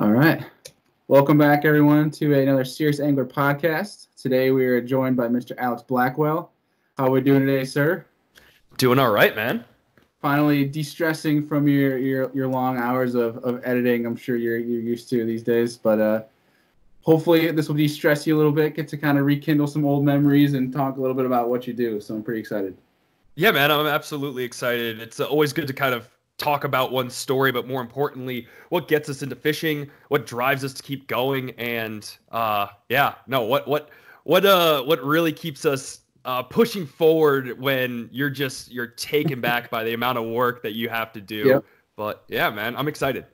All right. Welcome back, everyone, to another Serious Angler podcast. Today we are joined by Mr. Alex Blackwell. How are we doing today, sir? Doing all right, man. Finally de-stressing from your your, your long hours of, of editing. I'm sure you're you're used to these days, but uh, hopefully this will de-stress you a little bit, get to kind of rekindle some old memories and talk a little bit about what you do. So I'm pretty excited. Yeah, man, I'm absolutely excited. It's always good to kind of talk about one story, but more importantly, what gets us into fishing, what drives us to keep going, and uh, yeah, no, what what what uh what really keeps us uh, pushing forward when you're just you're taken back by the amount of work that you have to do. Yep. But yeah, man, I'm excited.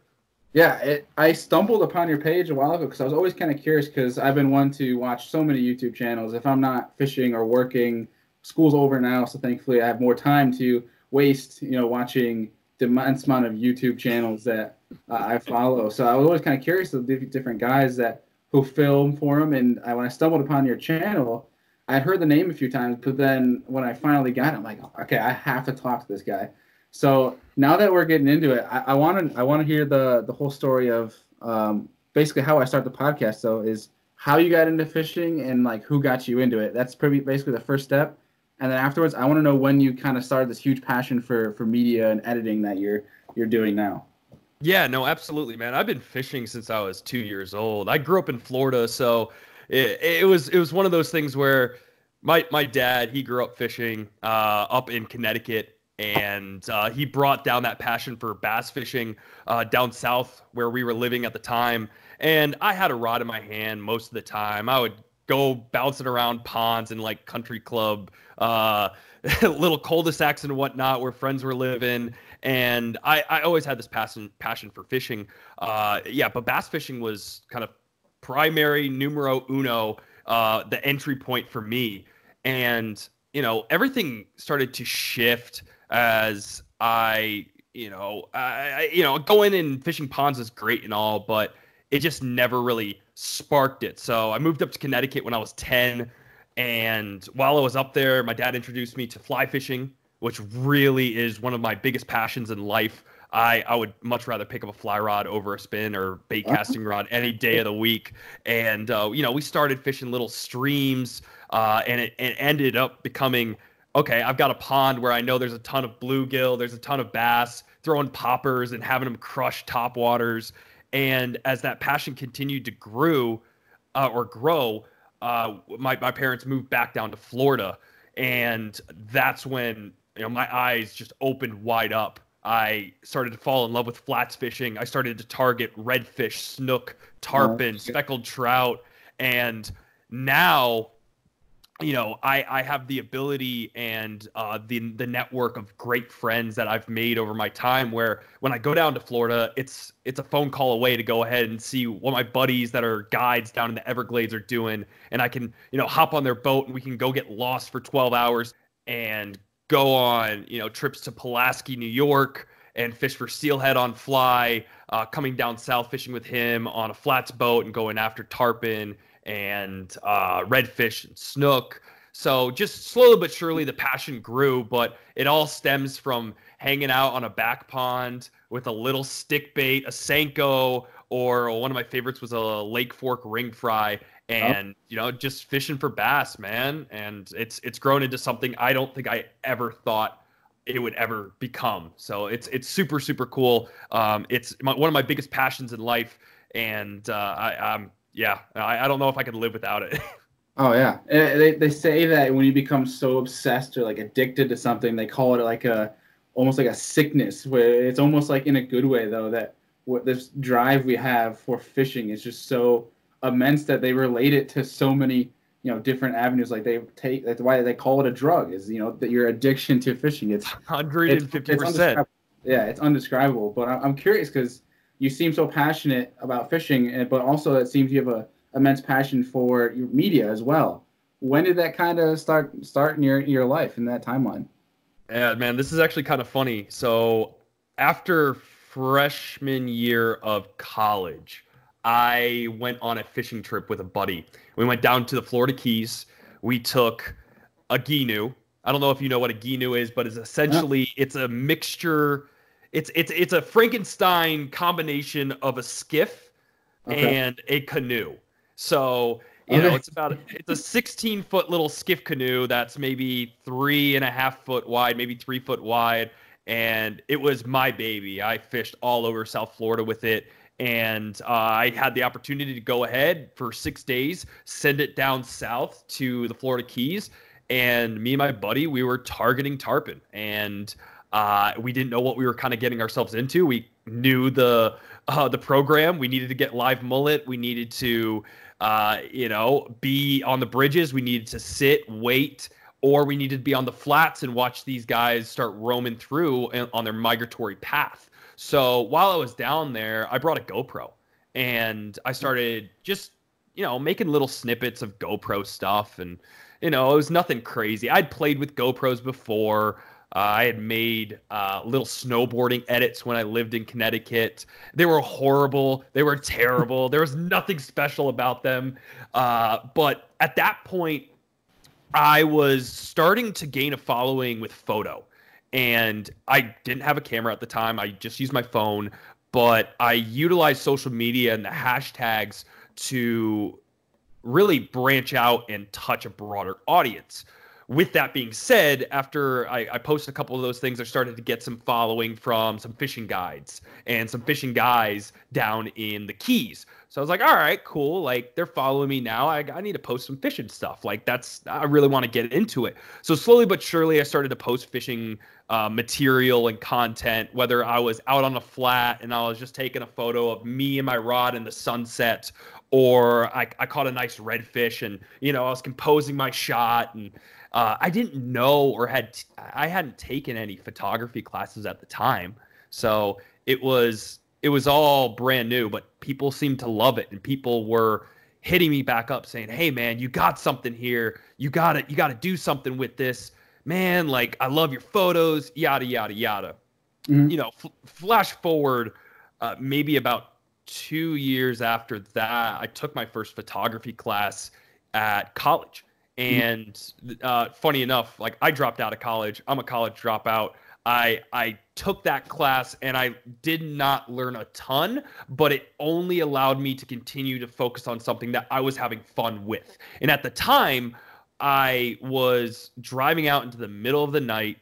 Yeah, it, I stumbled upon your page a while ago because I was always kind of curious because I've been one to watch so many YouTube channels. If I'm not fishing or working, school's over now, so thankfully I have more time to waste, you know, watching the immense amount of YouTube channels that uh, I follow. So I was always kind of curious of the different guys that who film for them. And I, when I stumbled upon your channel, I had heard the name a few times, but then when I finally got it, I'm like, okay, I have to talk to this guy. So now that we're getting into it, I want to I want to hear the the whole story of um, basically how I start the podcast. So is how you got into fishing and like who got you into it. That's pretty basically the first step. And then afterwards, I want to know when you kind of started this huge passion for for media and editing that you're you're doing now. Yeah, no, absolutely, man. I've been fishing since I was two years old. I grew up in Florida, so it, it was it was one of those things where my my dad he grew up fishing uh, up in Connecticut and uh, he brought down that passion for bass fishing uh, down south where we were living at the time. And I had a rod in my hand most of the time. I would go bouncing around ponds and like country club, uh, little cul-de-sacs and whatnot where friends were living. And I, I always had this passion passion for fishing. Uh, yeah, but bass fishing was kind of primary numero uno, uh, the entry point for me. And you know everything started to shift as I, you know, I, you know, going in fishing ponds is great and all, but it just never really sparked it. So I moved up to Connecticut when I was 10. And while I was up there, my dad introduced me to fly fishing, which really is one of my biggest passions in life. I, I would much rather pick up a fly rod over a spin or bait casting rod any day of the week. And, uh, you know, we started fishing little streams uh, and it, it ended up becoming okay, I've got a pond where I know there's a ton of bluegill, there's a ton of bass, throwing poppers and having them crush top waters. And as that passion continued to grow uh, or grow, uh, my, my parents moved back down to Florida. And that's when you know my eyes just opened wide up. I started to fall in love with flats fishing. I started to target redfish, snook, tarpon, oh, speckled trout. And now you know, I, I have the ability and uh, the the network of great friends that I've made over my time. Where when I go down to Florida, it's it's a phone call away to go ahead and see what my buddies that are guides down in the Everglades are doing, and I can you know hop on their boat and we can go get lost for 12 hours and go on you know trips to Pulaski, New York, and fish for steelhead on fly. Uh, coming down south fishing with him on a flats boat and going after tarpon and uh, redfish and snook. So just slowly but surely the passion grew, but it all stems from hanging out on a back pond with a little stick bait, a Senko, or one of my favorites was a Lake Fork ring fry, and oh. you know just fishing for bass, man. And it's it's grown into something I don't think I ever thought it would ever become. So it's it's super super cool. Um, it's my, one of my biggest passions in life, and uh, I, I'm yeah, I, I don't know if I could live without it. oh yeah, eh, they they say that when you become so obsessed or like addicted to something, they call it like a almost like a sickness. Where it's almost like in a good way though that what this drive we have for fishing is just so immense that they relate it to so many you know different avenues like they take that's why they call it a drug is you know that your addiction to fishing it's 150 percent yeah it's undescribable but i'm curious because you seem so passionate about fishing, but also it seems you have a immense passion for your media as well. When did that kind of start start in your your life in that timeline? Yeah, man, this is actually kind of funny. So after freshman year of college, I went on a fishing trip with a buddy. We went down to the Florida Keys. We took a Gheenoe. I don't know if you know what a Gheenoe is, but it's essentially it's a mixture it's it's it's a Frankenstein combination of a skiff, okay. and a canoe. So you okay. know, it's about it's a 16 foot little skiff canoe that's maybe three and a half foot wide, maybe three foot wide, and it was my baby. I fished all over South Florida with it, and uh, I had the opportunity to go ahead for six days, send it down south to the Florida Keys, and me and my buddy we were targeting tarpon, and uh, we didn't know what we were kind of getting ourselves into. We knew the uh, the program. We needed to get live mullet. We needed to, uh, you know, be on the bridges. We needed to sit, wait or we needed to be on the flats and watch these guys start roaming through on their migratory path. So while I was down there, I brought a GoPro and I started just, you know, making little snippets of GoPro stuff. And, you know, it was nothing crazy. I'd played with GoPros before. Uh, I had made uh, little snowboarding edits when I lived in Connecticut. They were horrible. They were terrible. there was nothing special about them. Uh, but at that point, I was starting to gain a following with photo. And I didn't have a camera at the time. I just used my phone, but I utilized social media and the hashtags to really branch out and touch a broader audience with that being said, after I, I, posted a couple of those things, I started to get some following from some fishing guides and some fishing guys down in the Keys. So I was like, all right, cool. Like they're following me now. I, I need to post some fishing stuff. Like that's, I really want to get into it. So slowly but surely, I started to post fishing uh, material and content, whether I was out on a flat and I was just taking a photo of me and my rod in the sunset, or I, I caught a nice redfish and, you know, I was composing my shot and, uh, I didn't know or had I hadn't taken any photography classes at the time, so it was it was all brand new. But people seemed to love it, and people were hitting me back up saying, "Hey, man, you got something here. You got it. You got to do something with this, man. Like I love your photos. Yada yada yada." Mm-hmm. You know, f- flash forward, uh, maybe about two years after that, I took my first photography class at college Mm-hmm. And uh, funny enough, like I dropped out of college. I'm a college dropout. I I took that class and I did not learn a ton, but it only allowed me to continue to focus on something that I was having fun with. And at the time, I was driving out into the middle of the night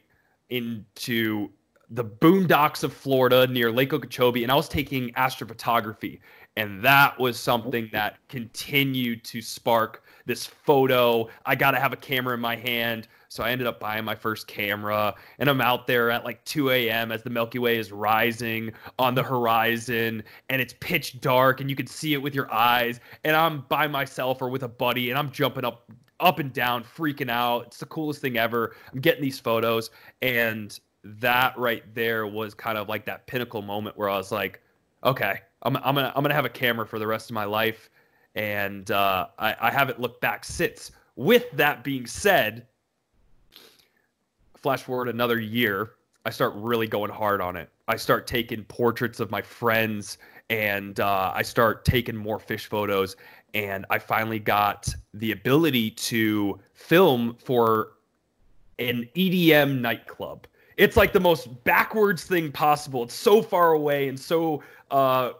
into the boondocks of Florida near Lake Okeechobee, and I was taking astrophotography. And that was something that continued to spark this photo. I got to have a camera in my hand. So I ended up buying my first camera and I'm out there at like 2 a.m. as the Milky Way is rising on the horizon and it's pitch dark and you can see it with your eyes. And I'm by myself or with a buddy and I'm jumping up up and down, freaking out. It's the coolest thing ever. I'm getting these photos and that right there was kind of like that pinnacle moment where I was like, okay, I'm, I'm gonna I'm gonna have a camera for the rest of my life and uh, I, I haven't looked back since. With that being said, flash forward another year, I start really going hard on it. I start taking portraits of my friends and uh, I start taking more fish photos. And I finally got the ability to film for an EDM nightclub. It's like the most backwards thing possible. It's so far away and so uh,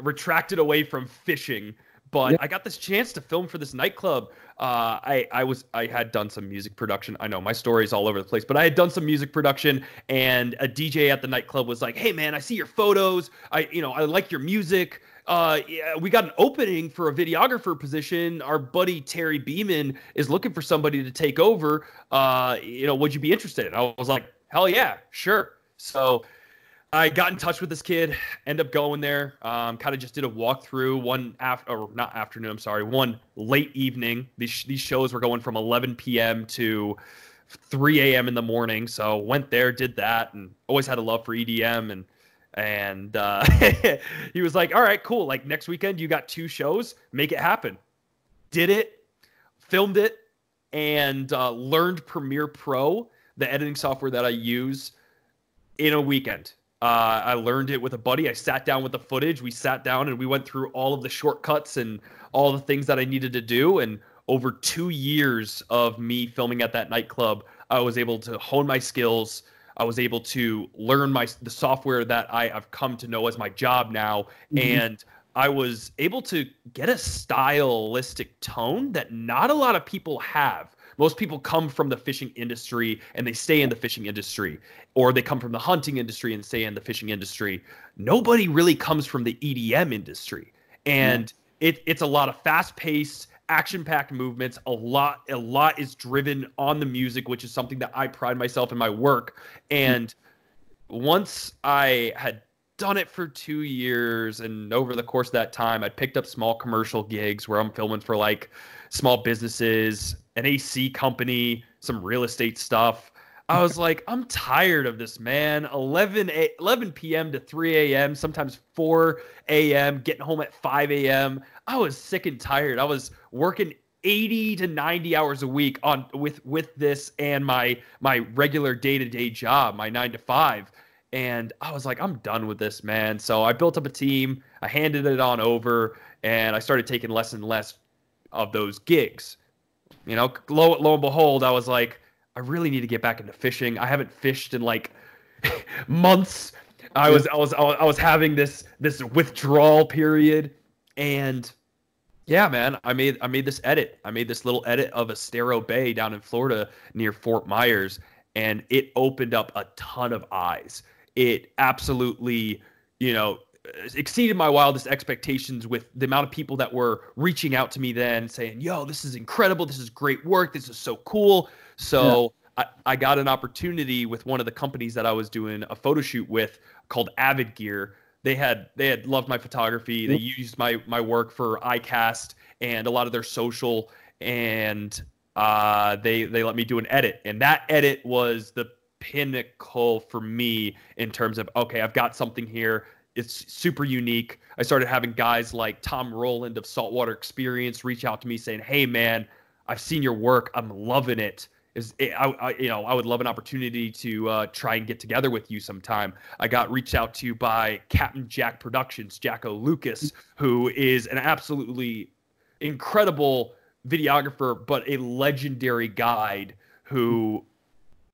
retracted away from fishing but I got this chance to film for this nightclub. Uh, I I was I had done some music production. I know my story's all over the place, but I had done some music production, and a DJ at the nightclub was like, "Hey man, I see your photos. I you know I like your music. Uh, yeah, we got an opening for a videographer position. Our buddy Terry Beeman is looking for somebody to take over. Uh, you know, would you be interested?" I was like, "Hell yeah, sure." So I got in touch with this kid, end up going there. Um, kind of just did a walkthrough one after, or not afternoon. I'm sorry, one late evening. These these shows were going from 11 p.m. to 3 a.m. in the morning. So went there, did that, and always had a love for EDM. And and uh, he was like, "All right, cool. Like next weekend, you got two shows. Make it happen." Did it, filmed it, and uh, learned Premiere Pro, the editing software that I use, in a weekend uh, I learned it with a buddy. I sat down with the footage. We sat down and we went through all of the shortcuts and all the things that I needed to do. And over two years of me filming at that nightclub, I was able to hone my skills. I was able to learn my the software that I, have come to know as my job now, mm-hmm. and I was able to get a stylistic tone that not a lot of people have. Most people come from the fishing industry and they stay in the fishing industry, or they come from the hunting industry and stay in the fishing industry. Nobody really comes from the EDM industry. And mm. it, it's a lot of fast paced, action packed movements. A lot, a lot is driven on the music, which is something that I pride myself in my work. And once I had done it for two years and over the course of that time i picked up small commercial gigs where i'm filming for like small businesses an ac company some real estate stuff. I was like i'm tired of this man. 11 a, 11 p.m to 3 a.m sometimes 4 a.m getting home at 5 a.m i was sick and tired. I was working 80 to 90 hours a week on with with this and my my regular day-to-day job my 9 to 5 and I was like, I'm done with this, man. So I built up a team, I handed it on over, and I started taking less and less of those gigs. You know, lo, lo and behold, I was like, I really need to get back into fishing. I haven't fished in like months. I was I was I was having this this withdrawal period, and yeah, man, I made I made this edit. I made this little edit of Estero Bay down in Florida near Fort Myers, and it opened up a ton of eyes it absolutely, you know, exceeded my wildest expectations with the amount of people that were reaching out to me then saying, yo, this is incredible. This is great work. This is so cool. So yeah. I, I got an opportunity with one of the companies that I was doing a photo shoot with called Avid Gear. They had they had loved my photography. They used my my work for iCast and a lot of their social and uh, they they let me do an edit and that edit was the pinnacle for me in terms of okay, I've got something here. It's super unique. I started having guys like Tom Rowland of Saltwater Experience reach out to me saying, "Hey, man, I've seen your work. I'm loving it. Is it, I, I, you know I would love an opportunity to uh, try and get together with you sometime. I got reached out to by Captain Jack Productions, Jako Lucas, who is an absolutely incredible videographer, but a legendary guide who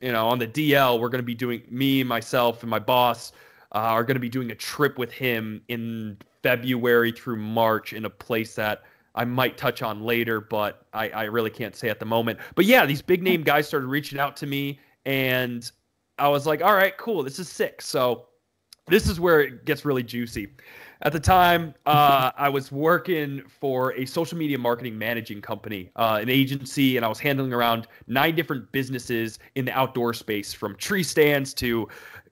you know, on the DL, we're going to be doing me, myself, and my boss uh, are going to be doing a trip with him in February through March in a place that I might touch on later, but I, I really can't say at the moment. But yeah, these big name guys started reaching out to me, and I was like, all right, cool, this is sick. So this is where it gets really juicy. At the time, uh, I was working for a social media marketing managing company, uh, an agency, and I was handling around nine different businesses in the outdoor space, from tree stands to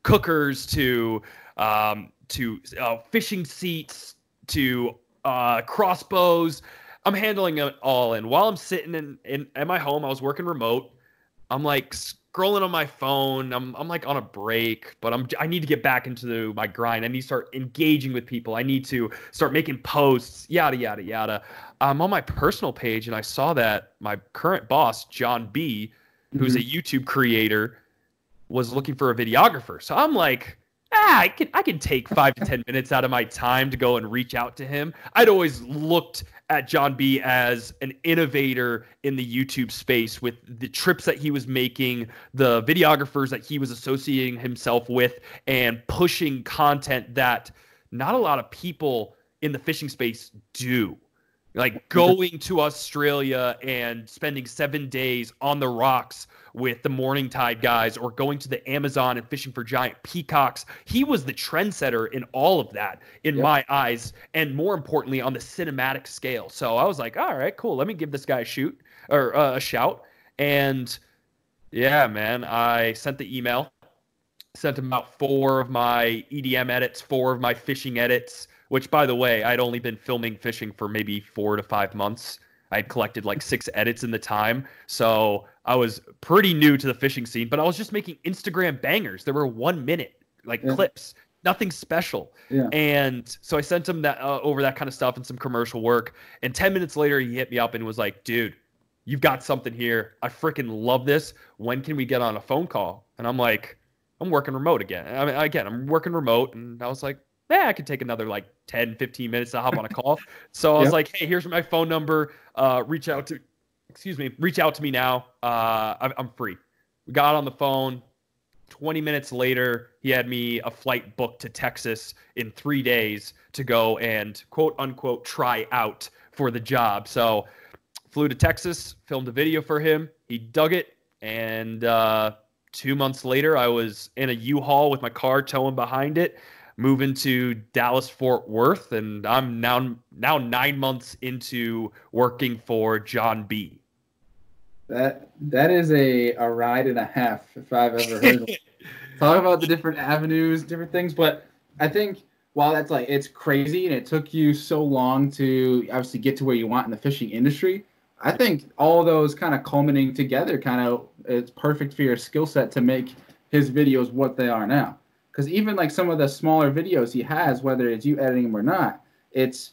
cookers to um, to uh, fishing seats to uh, crossbows. I'm handling it all, and while I'm sitting in, in at my home, I was working remote. I'm like scrolling on my phone. I'm I'm like on a break, but I'm I need to get back into my grind. I need to start engaging with people. I need to start making posts, yada yada yada. I'm on my personal page and I saw that my current boss, Jon B, who's mm-hmm. a YouTube creator, was looking for a videographer. So I'm like, ah, I can I can take five to ten minutes out of my time to go and reach out to him. I'd always looked at Jon B as an innovator in the YouTube space with the trips that he was making, the videographers that he was associating himself with, and pushing content that not a lot of people in the fishing space do like going to Australia and spending seven days on the rocks with the Morning Tide guys or going to the Amazon and fishing for giant peacocks. He was the trendsetter in all of that, in yep. my eyes, and more importantly, on the cinematic scale. So I was like, all right, cool. Let me give this guy a shoot or uh, a shout. And yeah, man, I sent the email, sent him about four of my EDM edits, four of my fishing edits which by the way, I'd only been filming fishing for maybe four to five months. I had collected like six edits in the time. So I was pretty new to the fishing scene, but I was just making Instagram bangers. There were one minute like yeah. clips, nothing special. Yeah. And so I sent him that uh, over that kind of stuff and some commercial work. And 10 minutes later, he hit me up and was like, dude, you've got something here. I freaking love this. When can we get on a phone call? And I'm like, I'm working remote again. I mean, again, I'm working remote. And I was like, yeah, I could take another like 10, 15 minutes to hop on a call. So I was yep. like, hey, here's my phone number. Uh, reach out to, excuse me, reach out to me now. Uh, I'm, I'm free. We got on the phone. 20 minutes later, he had me a flight booked to Texas in three days to go and quote unquote try out for the job. So flew to Texas, filmed a video for him. He dug it. And uh, two months later, I was in a U-Haul with my car towing behind it, moving to Dallas Fort Worth. And I'm now now nine months into working for Jon B. That that is a, a ride and a half if I've ever heard of Talk about the different avenues, different things, but I think while that's like it's crazy and it took you so long to obviously get to where you want in the fishing industry, I think all those kind of culminating together kind of it's perfect for your skill set to make his videos what they are now. Because even like some of the smaller videos he has, whether it's you editing them or not, it's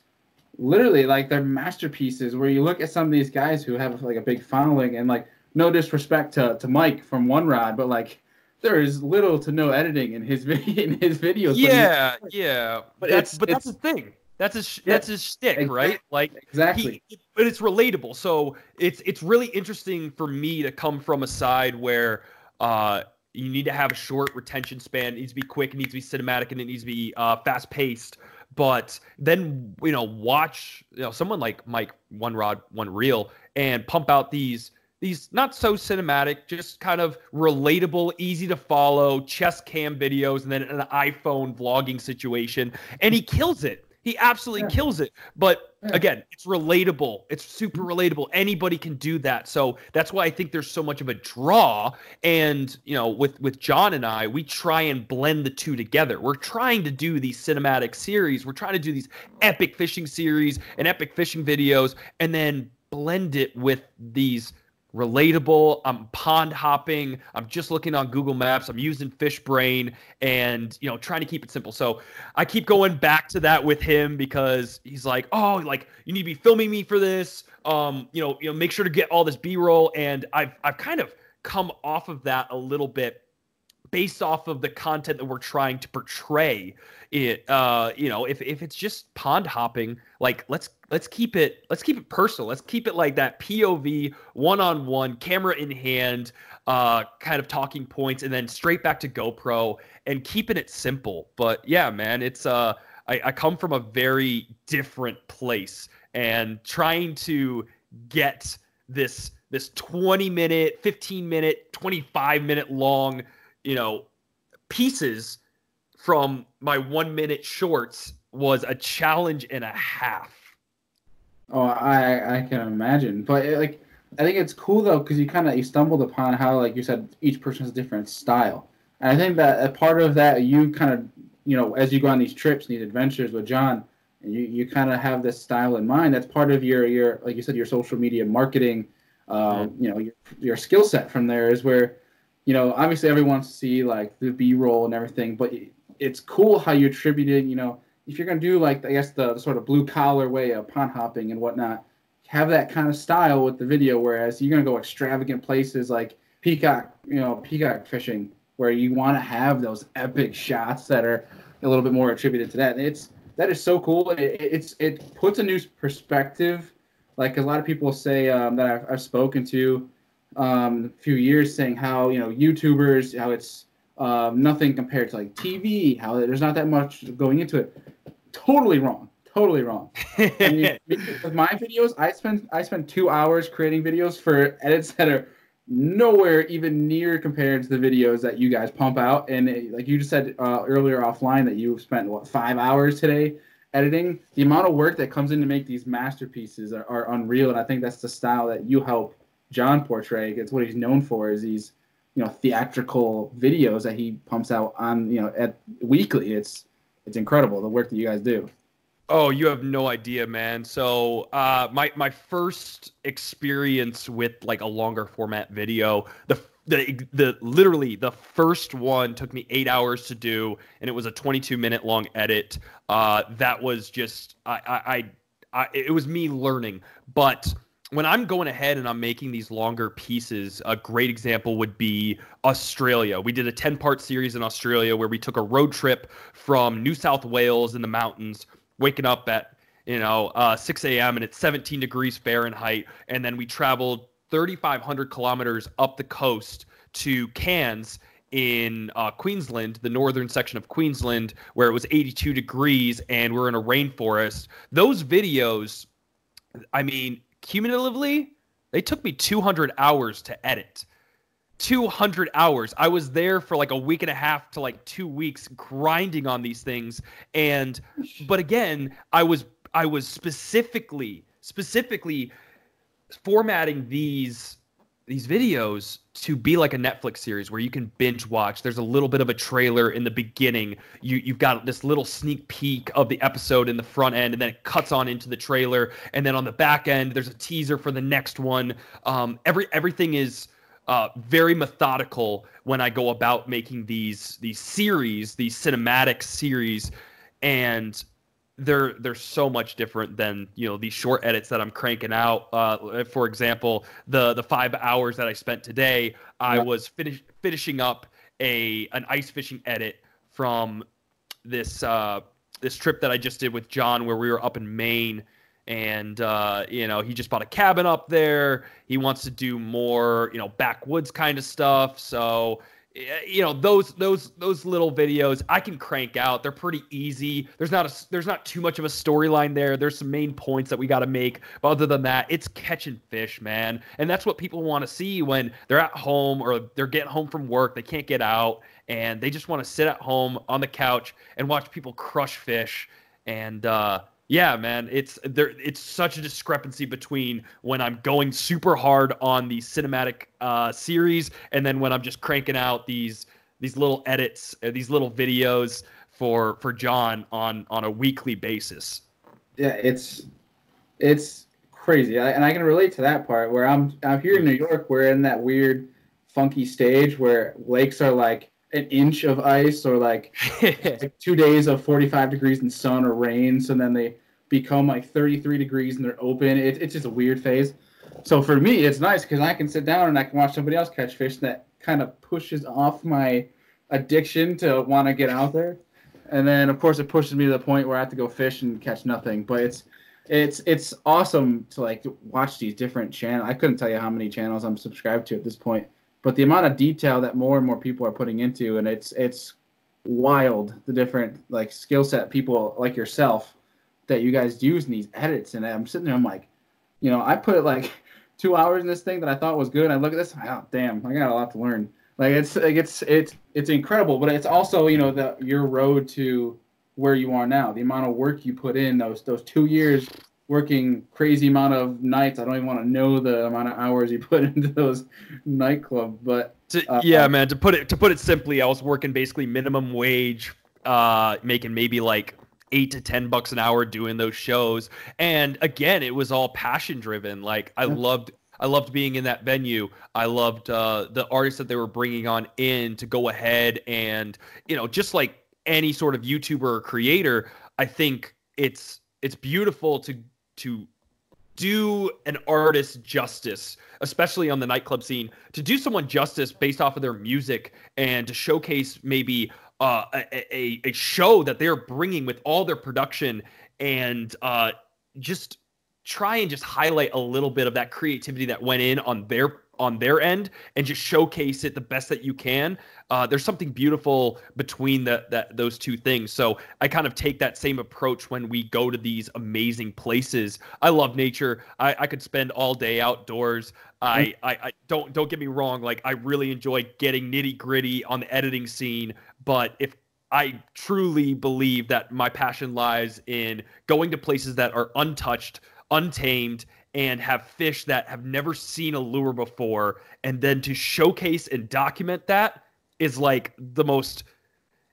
literally like they're masterpieces where you look at some of these guys who have like a big following and like no disrespect to, to Mike from One Rod, but like there is little to no editing in his video in his videos. Yeah, yeah. But that's but that's the thing. That's his yeah, that's his stick, exactly, right? Like exactly. He, but it's relatable. So it's it's really interesting for me to come from a side where uh you need to have a short retention span. It needs to be quick. It needs to be cinematic, and it needs to be uh, fast paced but then you know watch you know someone like Mike One Rod One Reel and pump out these these not so cinematic, just kind of relatable, easy to follow chess cam videos, and then an iPhone vlogging situation, and he kills it. He absolutely yeah. kills it. But yeah. again, it's relatable. It's super mm-hmm. relatable. Anybody can do that. So that's why I think there's so much of a draw. And you know, with with Jon and I, we try and blend the two together. We're trying to do these cinematic series. We're trying to do these epic fishing series and epic fishing videos, and then blend it with these relatable. I'm pond hopping. I'm just looking on Google Maps. I'm using Fishbrain and, you know, trying to keep it simple. So I keep going back to that with him because he's like, oh, like you need to be filming me for this. Um, you know, you know, make sure to get all this B-roll. And I've I've kind of come off of that a little bit based off of the content that we're trying to portray it uh you know if, if it's just pond hopping like let's let's keep it let's keep it personal let's keep it like that pov one-on-one camera in hand uh kind of talking points and then straight back to gopro and keeping it simple but yeah man it's uh I, I come from a very different place and trying to get this this 20 minute 15 minute 25 minute long you know, pieces from my one minute shorts was a challenge and a half. Oh, I I can imagine, but it, like I think it's cool though because you kind of you stumbled upon how like you said each person has a different style, and I think that a part of that you kind of you know as you go on these trips, these adventures with Jon, and you you kind of have this style in mind. That's part of your your like you said your social media marketing, um, mm-hmm. you know your your skill set from there is where you know, obviously everyone wants to see like the B roll and everything, but it's cool how you attributed, you know, if you're gonna do like I guess the, sort of blue collar way of pond hopping and whatnot, have that kind of style with the video. Whereas you're gonna go extravagant places like peacock, you know, peacock fishing, where you want to have those epic shots that are a little bit more attributed to that. And it's that is so cool. It, it's it puts a new perspective. Like a lot of people say um, that I've, I've spoken to, um, a few years saying how you know YouTubers how it's um, nothing compared to like TV, how there's not that much going into it. Totally wrong. Totally wrong. you, with my videos, I spend I spend two hours creating videos for edits that are nowhere even near compared to the videos that you guys pump out. And it, like you just said uh, earlier offline, that you spent what five hours today editing. The amount of work that comes in to make these masterpieces are, are unreal, and I think that's the style that you help Jon portray. It's what he's known for is these, you know, theatrical videos that he pumps out on, you know, at weekly. It's it's incredible the work that you guys do. Oh, you have no idea, man. So, uh, my my first experience with like a longer format video, the the the literally the first one took me eight hours to do, and it was a 22 minute long edit. Uh, that was just I I, I, I it was me learning, but when I'm going ahead and I'm making these longer pieces, a great example would be Australia. We did a 10 part series in Australia where we took a road trip from New South Wales in the mountains, waking up at you know uh, 6 a.m. and it's 17 degrees Fahrenheit, and then we traveled 3,500 kilometers up the coast to Cairns in uh, Queensland, the northern section of Queensland, where it was 82 degrees and we're in a rainforest. Those videos, I mean, cumulatively, they took me 200 hours to edit. 200 hours. I was there for like a week and a half to like 2 weeks grinding on these things and but again, I was I was specifically specifically formatting these these videos to be like a Netflix series where you can binge watch. There's a little bit of a trailer in the beginning. You you've got this little sneak peek of the episode in the front end, and then it cuts on into the trailer. And then on the back end, there's a teaser for the next one. Um, every everything is uh, very methodical when I go about making these these series, these cinematic series, and they're they're so much different than you know these short edits that I'm cranking out. Uh, for example, the the five hours that I spent today, I yeah. was finish, finishing up a an ice fishing edit from this uh, this trip that I just did with Jon, where we were up in Maine, and uh, you know he just bought a cabin up there. He wants to do more you know backwoods kind of stuff, so you know those those those little videos I can crank out. They're pretty easy. There's not a there's not too much of a storyline there. There's some main points that we got to make, but other than that, it's catching fish, man. And that's what people want to see when they're at home or they're getting home from work. They can't get out and they just want to sit at home on the couch and watch people crush fish. And uh, yeah, man, it's there. It's such a discrepancy between when I'm going super hard on the cinematic uh, series and then when I'm just cranking out these these little edits, uh, these little videos for for Jon on on a weekly basis. Yeah, it's it's crazy, I, and I can relate to that part where I'm I'm here in New York. We're in that weird, funky stage where lakes are like an inch of ice or like, like, two days of 45 degrees in sun or rain so then they become like 33 degrees and they're open. It, it's just a weird phase. So for me it's nice because i can sit down and i can watch somebody else catch fish that kind of pushes off my addiction to want to get out there. And then of course it pushes me to the point where i have to go fish and catch nothing. But it's it's it's awesome to like watch these different channels. I couldn't tell you how many channels i'm subscribed to at this point but the amount of detail that more and more people are putting into and it's it's wild the different like skill set people like yourself that you guys use in these edits. And i'm sitting there i'm like you know i put like two hours in this thing that i thought was good i look at this oh damn i got a lot to learn. Like it's like it's it's it's incredible but it's also you know the your road to where you are now the amount of work you put in those those two years working crazy amount of nights. I don't even want to know the amount of hours you put into those nightclubs. But uh, yeah, man. To put it to put it simply, I was working basically minimum wage, uh, making maybe like eight to ten bucks an hour doing those shows. And again, it was all passion driven. Like I loved. I loved being in that venue. I loved uh, the artists that they were bringing on in to go ahead and, you know, just like any sort of YouTuber or creator, I think it's it's beautiful to to do an artist justice, especially on the nightclub scene, to do someone justice based off of their music and to showcase maybe uh, a, a, a show that they're bringing with all their production and uh, just try and just highlight a little bit of that creativity that went in on their on their end and just showcase it the best that you can. Uh, there's something beautiful between the, that those two things. So I kind of take that same approach when we go to these amazing places. I love nature. I, I could spend all day outdoors. I, mm. I, I don't don't get me wrong. Like I really enjoy getting nitty gritty on the editing scene. But if I truly believe that my passion lies in going to places that are untouched, untamed, and have fish that have never seen a lure before and then to showcase and document that is like the most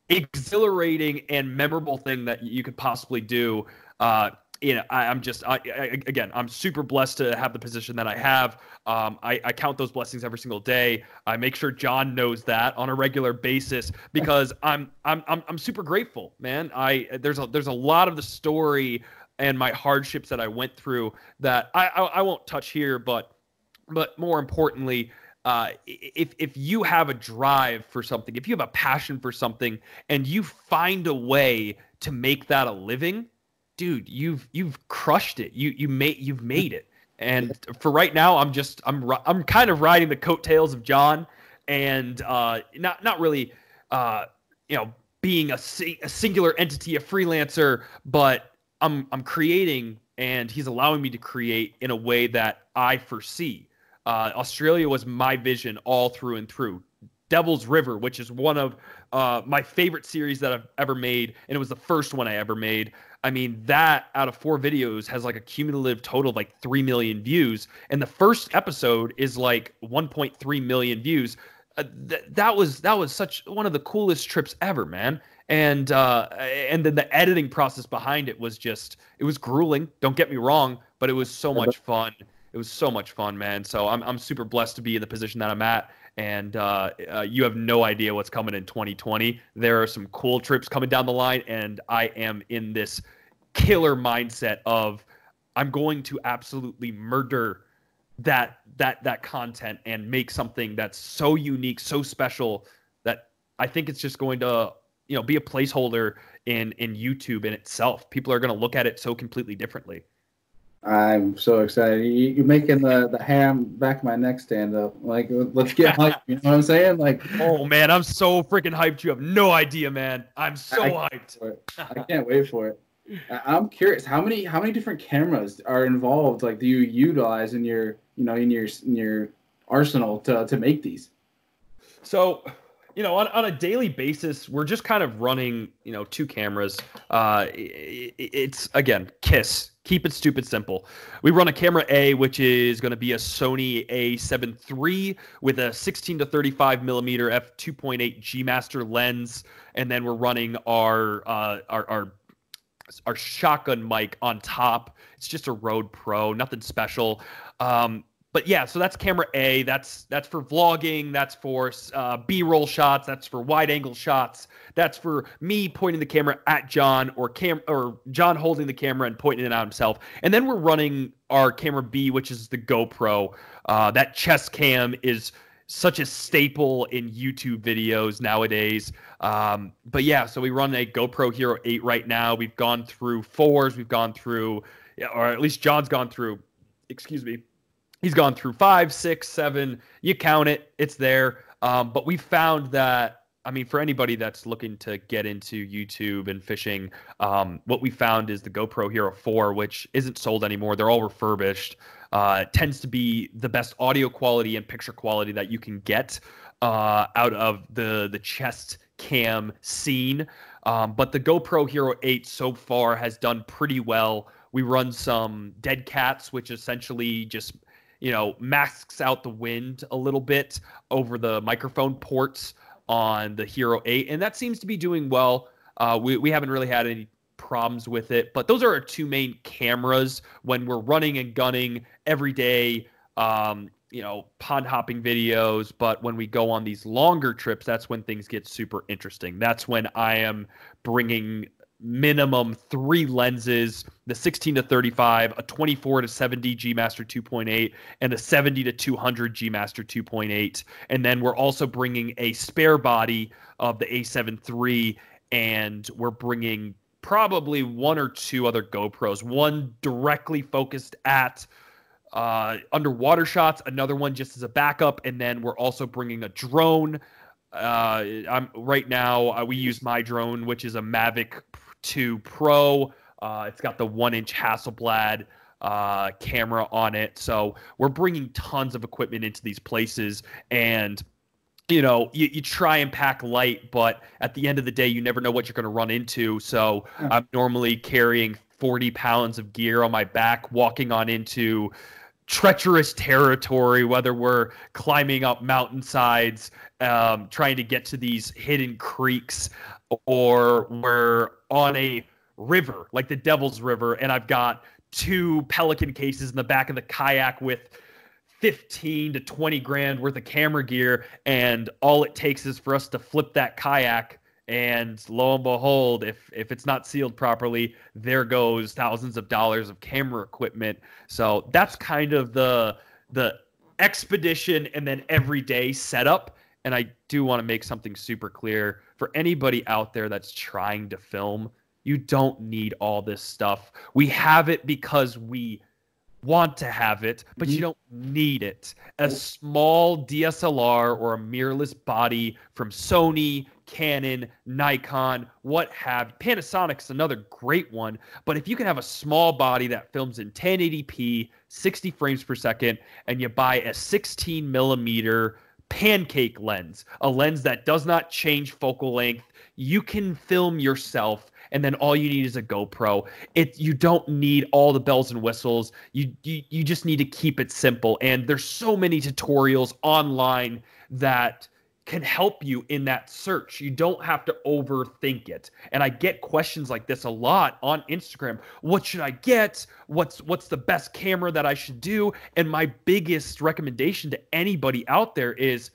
exhilarating and memorable thing that you could possibly do uh, you know, I, am just, I, I, again, I'm super blessed to have the position that I have. Um, I, I, count those blessings every single day. I make sure Jon knows that on a regular basis because I'm, I'm, I'm, I'm super grateful, man. I, there's a, there's a lot of the story and my hardships that I went through that I, I, I won't touch here, but but more importantly, uh, if if you have a drive for something, if you have a passion for something, and you find a way to make that a living, dude, you've you've crushed it. You you made you've made it. And for right now, I'm just I'm I'm kind of riding the coattails of Jon and uh, not not really, uh, you know, being a, a singular entity, a freelancer, but I'm I'm creating, and he's allowing me to create in a way that I foresee. Uh, Australia was my vision all through and through. Devil's River, which is one of uh, my favorite series that I've ever made, and it was the first one I ever made. I mean, that out of four videos has like a cumulative total of like 3 million views. And the first episode is like 1.3 million views. Uh, th- that was that was such one of the coolest trips ever, man. And uh, and then the editing process behind it was just it was grueling. Don't get me wrong, but it was so much fun. It was so much fun, man. So I'm I'm super blessed to be in the position that I'm at and uh, uh, you have no idea what's coming in 2020. There are some cool trips coming down the line, and I am in this killer mindset of I'm going to absolutely murder that that that content and make something that's so unique, so special that I think it's just going to you know be a placeholder in in YouTube in itself. People are going to look at it so completely differently. I'm so excited. You, are making the, the ham back of my neck stand up. Like, let's get hyped. You know what I'm saying? Like, oh man, I'm so freaking hyped. You have no idea, man. I'm so I hyped. I can't wait for it. I'm curious how many how many different cameras are involved. Like, do you utilize in your you know in your in your arsenal to to make these? So, you know, on, on a daily basis, we're just kind of running, you know, two cameras. Uh, it, it's again, Kiss. Keep it stupid simple. We run a camera A, which is going to be a Sony A7 III with a 16 to 35 millimeter f 2.8 G Master lens, and then we're running our uh, our, our our shotgun mic on top. It's just a Rode Pro, nothing special. Um, but yeah, so that's camera A. That's that's for vlogging. That's for uh, B-roll shots. That's for wide-angle shots. That's for me pointing the camera at Jon or cam or Jon holding the camera and pointing it at himself. And then we're running our camera B, which is the GoPro. Uh, that chest cam is such a staple in YouTube videos nowadays. Um, but yeah, so we run a GoPro Hero 8 right now. We've gone through fours. We've gone through, or at least Jon's gone through. Excuse me He's gone through five, six, seven. You count it, it's there. Um, but we found that I mean, for anybody that's looking to get into YouTube and fishing, um, what we found is the GoPro Hero 4, which isn't sold anymore. They're all refurbished. Uh, tends to be the best audio quality and picture quality that you can get uh, out of the the chest cam scene. Um, but the GoPro Hero 8 so far has done pretty well. We run some dead cats, which essentially just you know, masks out the wind a little bit over the microphone ports on the Hero 8, and that seems to be doing well. Uh, we, we haven't really had any problems with it, but those are our two main cameras when we're running and gunning every day. Um, you know, pond hopping videos, but when we go on these longer trips, that's when things get super interesting. That's when I am bringing minimum three lenses the 16 to 35 a 24 to 70 g master 2.8 and a 70 to 200 g master 2.8 and then we're also bringing a spare body of the a7 III and we're bringing probably one or two other gopros one directly focused at uh, underwater shots another one just as a backup and then we're also bringing a drone uh, I'm right now. Uh, we use my drone, which is a Mavic 2 Pro. Uh, it's got the one inch Hasselblad uh, camera on it. So we're bringing tons of equipment into these places. And, you know, you, you try and pack light, but at the end of the day, you never know what you're going to run into. So yeah. I'm normally carrying 40 pounds of gear on my back, walking on into treacherous territory, whether we're climbing up mountainsides, um, trying to get to these hidden creeks, or we're on a river like the Devil's River, and I've got two Pelican cases in the back of the kayak with 15 to 20 grand worth of camera gear, and all it takes is for us to flip that kayak. And lo and behold, if if it's not sealed properly, there goes thousands of dollars of camera equipment. So that's kind of the the expedition and then everyday setup. And I do want to make something super clear for anybody out there that's trying to film. You don't need all this stuff. We have it because we want to have it, but you mm-hmm. don't need it. A small DSLR or a mirrorless body from Sony, Canon, Nikon, what have Panasonic's another great one. But if you can have a small body that films in 1080p, 60 frames per second, and you buy a 16 millimeter pancake lens, a lens that does not change focal length, you can film yourself and then all you need is a GoPro. It you don't need all the bells and whistles. You you you just need to keep it simple. And there's so many tutorials online that can help you in that search. You don't have to overthink it. And I get questions like this a lot on Instagram. What should I get? What's what's the best camera that I should do? And my biggest recommendation to anybody out there is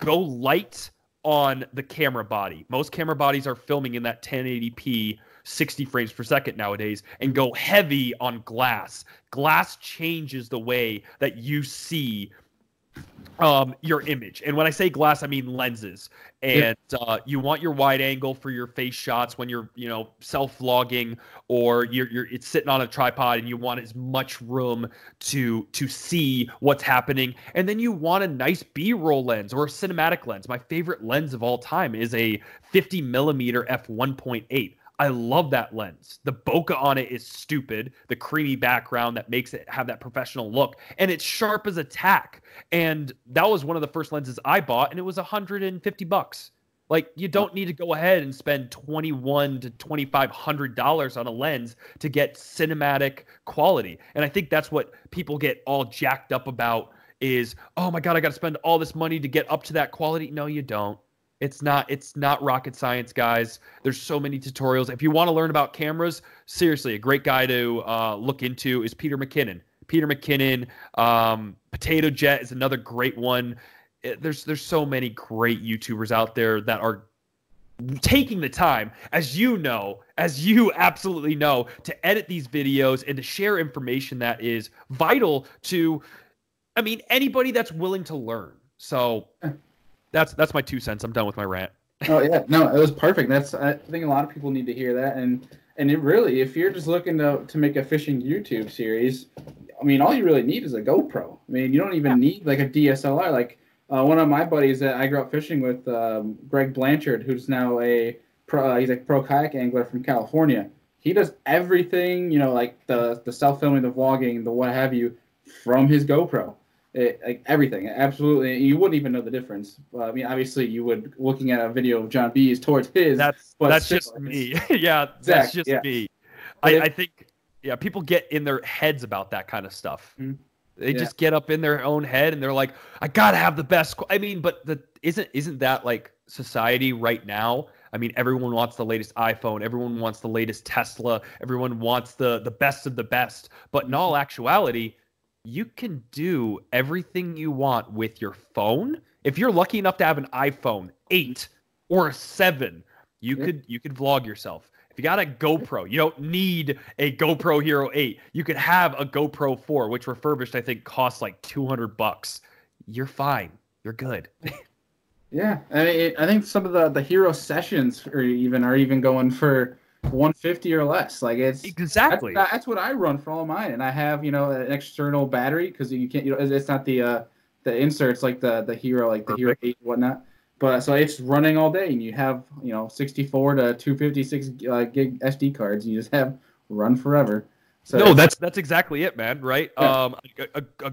go light on the camera body. Most camera bodies are filming in that 1080p 60 frames per second nowadays and go heavy on glass. Glass changes the way that you see um, your image. And when I say glass, I mean lenses. And uh, you want your wide angle for your face shots when you're, you know, self vlogging or you're, you're it's sitting on a tripod and you want as much room to to see what's happening. And then you want a nice B-roll lens or a cinematic lens. My favorite lens of all time is a 50 millimeter f 1.8. I love that lens. The bokeh on it is stupid. The creamy background that makes it have that professional look, and it's sharp as a tack. And that was one of the first lenses I bought, and it was 150 bucks. Like you don't need to go ahead and spend 21 to 2500 dollars on a lens to get cinematic quality. And I think that's what people get all jacked up about is, "Oh my god, I got to spend all this money to get up to that quality." No, you don't. It's not it's not rocket science, guys. There's so many tutorials. If you want to learn about cameras, seriously, a great guy to uh, look into is Peter McKinnon. Peter McKinnon, um, Potato Jet is another great one. Eh, there's there's so many great YouTubers out there that are taking the time, as you know, as you absolutely know, to edit these videos and to share information that is vital to, I mean, anybody that's willing to learn. So that's that's my two cents. I'm done with my rant. oh yeah, no, it was perfect. That's I think a lot of people need to hear that, and and it really, if you're just looking to to make a fishing YouTube series, I mean, all you really need is a GoPro. I mean, you don't even yeah. need like a DSLR. Like uh, one of my buddies that I grew up fishing with, um, Greg Blanchard, who's now a pro, uh, he's a pro kayak angler from California. He does everything, you know, like the the self filming, the vlogging, the what have you, from his GoPro. It, like everything, absolutely. You wouldn't even know the difference. I mean, obviously, you would looking at a video of Jon B's towards his. That's that's still, just me. yeah, that's just yeah. me. I, I, think yeah, people get in their heads about that kind of stuff. Mm-hmm. They yeah. just get up in their own head and they're like, I gotta have the best. I mean, but the isn't isn't that like society right now? I mean, everyone wants the latest iPhone. Everyone wants the latest Tesla. Everyone wants the the best of the best. But in all actuality you can do everything you want with your phone. If you're lucky enough to have an iPhone 8 or a 7, you could you could vlog yourself. If you got a GoPro, you don't need a GoPro Hero 8. You could have a GoPro 4, which refurbished I think costs like 200 bucks. You're fine. You're good. yeah, I mean, I think some of the the Hero sessions are even are even going for 150 or less. Like it's exactly that's, that's, what I run for all mine, and I have you know an external battery because you can't you know it's not the uh the inserts like the the Hero like the Perfect. Hero 8 whatnot. But so it's running all day, and you have you know 64 to 256 uh, gig SD cards. You just have run forever. So no, that's that's exactly it, man. Right? Yeah. Um, a, a, a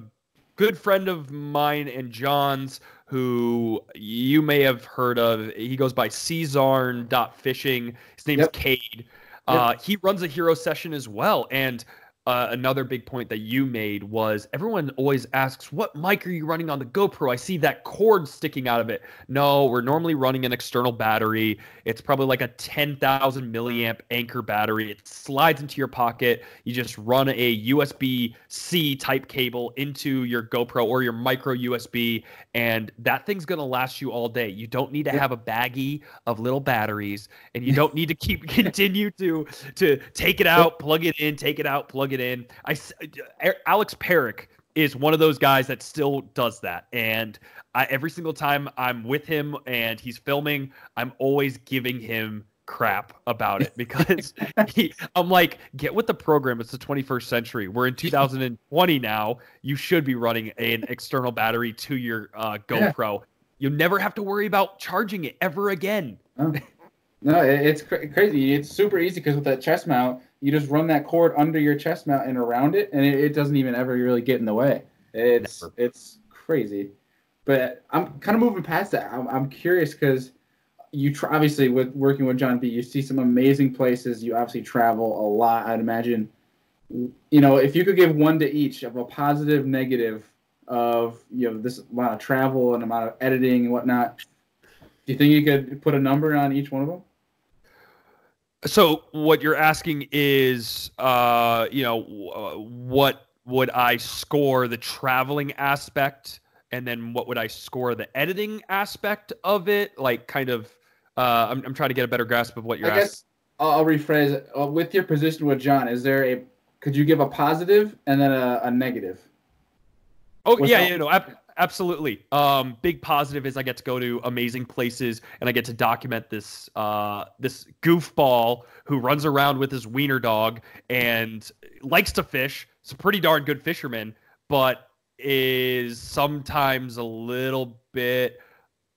good friend of mine and Jon's who you may have heard of. He goes by Caesarn.fishing. His name's yep. Cade. Uh, yep. He runs a hero session as well. And uh, another big point that you made was everyone always asks, What mic are you running on the GoPro? I see that cord sticking out of it. No, we're normally running an external battery. It's probably like a 10,000 milliamp Anker battery. It slides into your pocket. You just run a USB C type cable into your GoPro or your micro USB, and that thing's going to last you all day. You don't need to have a baggie of little batteries, and you don't need to keep continue to to take it out, plug it in, take it out, plug plug it in. I uh, Alex Peric is one of those guys that still does that, and I, every single time I'm with him and he's filming, I'm always giving him crap about it because he, I'm like, get with the program. It's the 21st century. We're in 2020 now. You should be running an external battery to your uh, GoPro. Yeah. You never have to worry about charging it ever again. Oh. No, it's cr- crazy. It's super easy because with that chest mount, you just run that cord under your chest mount and around it, and it, it doesn't even ever really get in the way. It's never. it's crazy. But I'm kind of moving past that. I'm, I'm curious because you obviously with working with Jon B, you see some amazing places. You obviously travel a lot. I'd imagine. You know, if you could give one to each of a positive, negative of you know this amount of travel and amount of editing and whatnot, do you think you could put a number on each one of them? So what you're asking is, uh, you know, what would I score the traveling aspect, and then what would I score the editing aspect of it? Like, kind of, uh, I'm, I'm trying to get a better grasp of what you're. I asking. guess I'll rephrase it. Uh, with your position with Jon, is there a could you give a positive and then a, a negative? Oh What's yeah, you know, Absolutely. Um, big positive is I get to go to amazing places and I get to document this uh, this goofball who runs around with his wiener dog and likes to fish. It's a pretty darn good fisherman, but is sometimes a little bit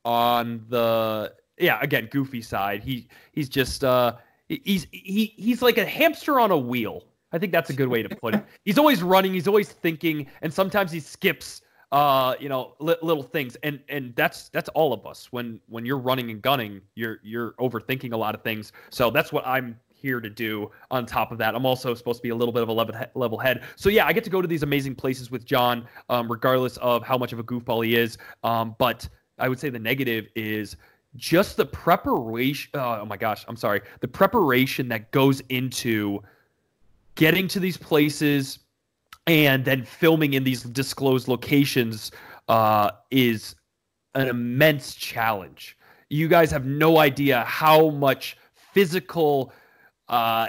on the yeah again goofy side. He he's just uh, he's he he's like a hamster on a wheel. I think that's a good way to put it. He's always running. He's always thinking, and sometimes he skips uh, you know, li- little things, and and that's that's all of us. When when you're running and gunning, you're you're overthinking a lot of things. So that's what I'm here to do. On top of that, I'm also supposed to be a little bit of a level level head. So yeah, I get to go to these amazing places with Jon, um, regardless of how much of a goofball he is. Um, but I would say the negative is just the preparation. Uh, oh my gosh, I'm sorry. The preparation that goes into getting to these places and then filming in these disclosed locations uh, is an immense challenge. You guys have no idea how much physical uh,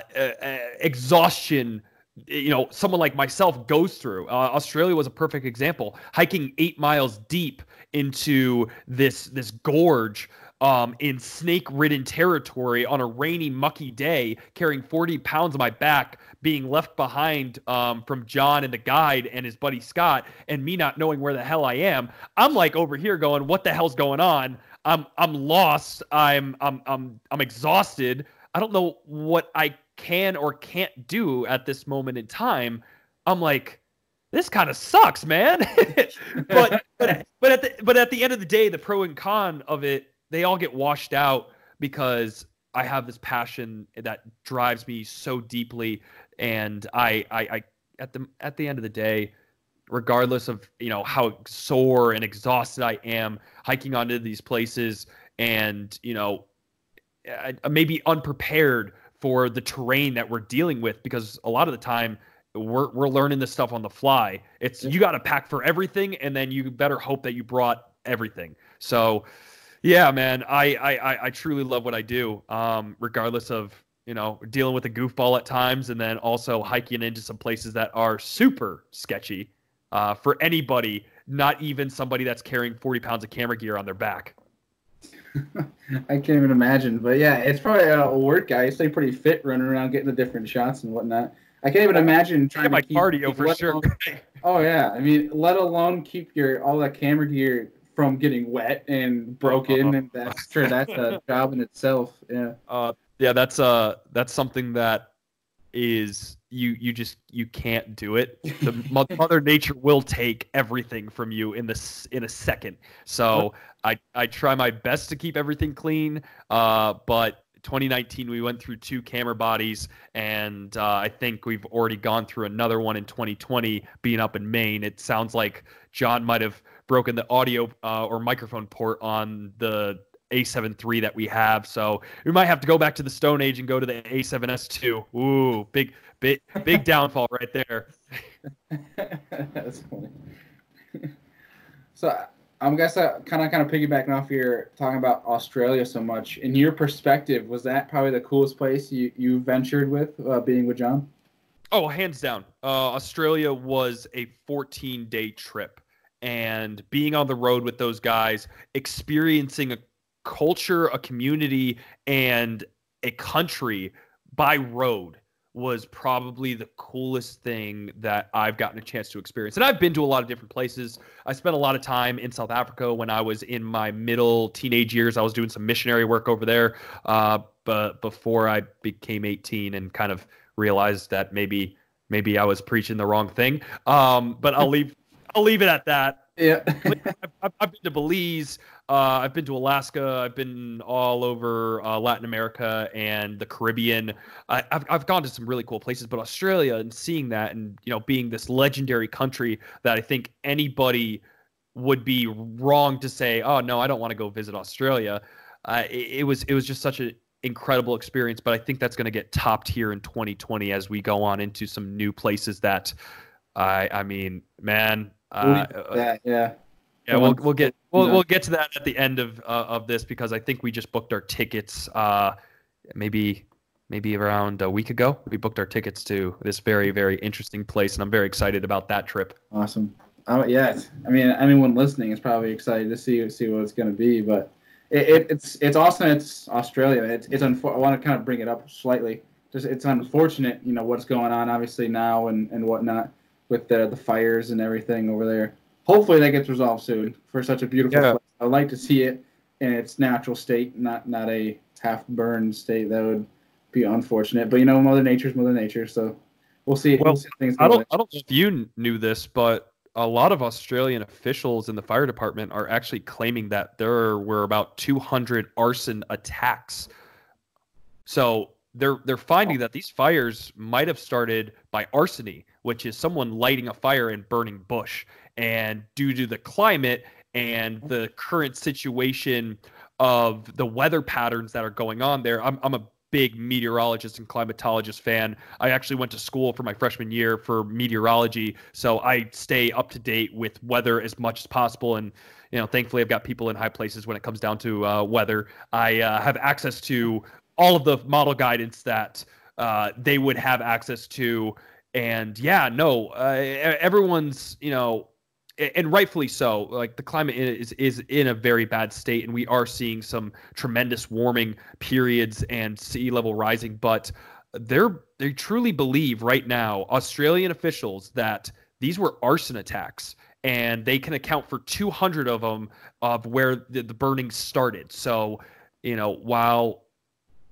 exhaustion you know someone like myself goes through uh, australia was a perfect example hiking eight miles deep into this this gorge um, in snake ridden territory on a rainy, mucky day, carrying 40 pounds on my back, being left behind um, from Jon and the guide and his buddy Scott, and me not knowing where the hell I am. I'm like over here going, what the hell's going on? I'm I'm lost. I'm I'm I'm I'm exhausted. I don't know what I can or can't do at this moment in time. I'm like, this kind of sucks, man. but but but at the but at the end of the day, the pro and con of it they all get washed out because I have this passion that drives me so deeply, and I, I, I at the at the end of the day, regardless of you know how sore and exhausted I am hiking onto these places, and you know, I, I may be unprepared for the terrain that we're dealing with because a lot of the time we're we're learning this stuff on the fly. It's you got to pack for everything, and then you better hope that you brought everything. So yeah, man, I, I I truly love what I do, um, regardless of you know dealing with a goofball at times, and then also hiking into some places that are super sketchy uh, for anybody, not even somebody that's carrying forty pounds of camera gear on their back. I can't even imagine, but yeah, it's probably a work guy. You stay pretty fit, running around getting the different shots and whatnot. I can't even imagine trying my to keep, cardio keep for sure. Alone, oh yeah, I mean, let alone keep your all that camera gear from getting wet and broken, uh-huh. and that's sure that's a job in itself. Yeah. Uh, yeah, that's uh, that's something that is you you just you can't do it. The Mother Nature will take everything from you in this in a second. So I I try my best to keep everything clean. Uh, but 2019 we went through two camera bodies and uh, i think we've already gone through another one in 2020 being up in maine it sounds like jon might have broken the audio uh, or microphone port on the A7 III that we have. So we might have to go back to the Stone Age and go to the A7S2. Ooh, big, big, big downfall right there. That's funny. so I'm guess kind of kind of piggybacking off your talking about Australia so much. In your perspective, was that probably the coolest place you you ventured with uh, being with Jon? Oh, hands down. Uh, Australia was a 14 day trip and being on the road with those guys, experiencing a culture, a community, and a country by road was probably the coolest thing that I've gotten a chance to experience. And I've been to a lot of different places. I spent a lot of time in South Africa when I was in my middle teenage years. I was doing some missionary work over there, uh, but before I became 18 and kind of realized that maybe maybe I was preaching the wrong thing. Um, but I'll leave I'll leave it at that. Yeah. I've, I've, been to Belize. Uh, I've been to Alaska. I've been all over uh, Latin America and the Caribbean. I, have I've gone to some really cool places, but Australia and seeing that and you know being this legendary country that I think anybody would be wrong to say, oh no, I don't want to go visit Australia. Uh, it, it was it was just such an incredible experience, but I think that's going to get topped here in 2020 as we go on into some new places that I I mean, man, uh, that, yeah. Yeah, we'll we'll get we'll we'll get to that at the end of uh, of this because I think we just booked our tickets. Uh, maybe maybe around a week ago. We booked our tickets to this very very interesting place, and I'm very excited about that trip. Awesome. Uh, yeah, I mean, anyone listening is probably excited to see see what it's going to be. But it, it, it's it's awesome. It's Australia. It's it's unfor- I want to kind of bring it up slightly. Just it's unfortunate, you know, what's going on obviously now and and whatnot with the the fires and everything over there. Hopefully that gets resolved soon for such a beautiful yeah. place. I'd like to see it in its natural state, not not a half burned state. That would be unfortunate. But you know, Mother Nature's Mother Nature, so we'll see. Well, we'll see things I don't I don't know if you knew this, but a lot of Australian officials in the fire department are actually claiming that there were about 200 arson attacks. So they're they're finding that these fires might have started by arsony, which is someone lighting a fire and burning bush. And due to the climate and the current situation of the weather patterns that are going on there, I'm I'm a big meteorologist and climatologist fan. I actually went to school for my freshman year for meteorology, so I stay up to date with weather as much as possible. And you know, thankfully, I've got people in high places when it comes down to uh, weather. I uh, have access to all of the model guidance that uh, they would have access to. And yeah, no, uh, everyone's, you know, and rightfully so. Like the climate is is in a very bad state, and we are seeing some tremendous warming periods and sea level rising. But they're they truly believe right now, Australian officials, that these were arson attacks, and they can account for 200 of them of where the, the burning started. So, you know, while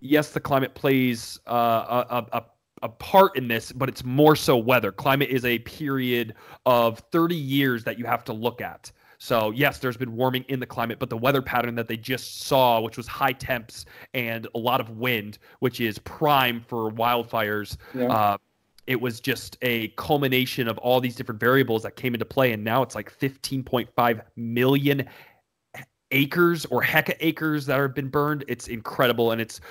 yes, the climate plays uh, a, a, a part in this, but it's more so weather. Climate is a period of 30 years that you have to look at. So, yes, there's been warming in the climate, but the weather pattern that they just saw, which was high temps and a lot of wind, which is prime for wildfires, yeah. uh, it was just a culmination of all these different variables that came into play. And now it's like 15.5 million acres or hecta acres that have been burned. It's incredible. And it's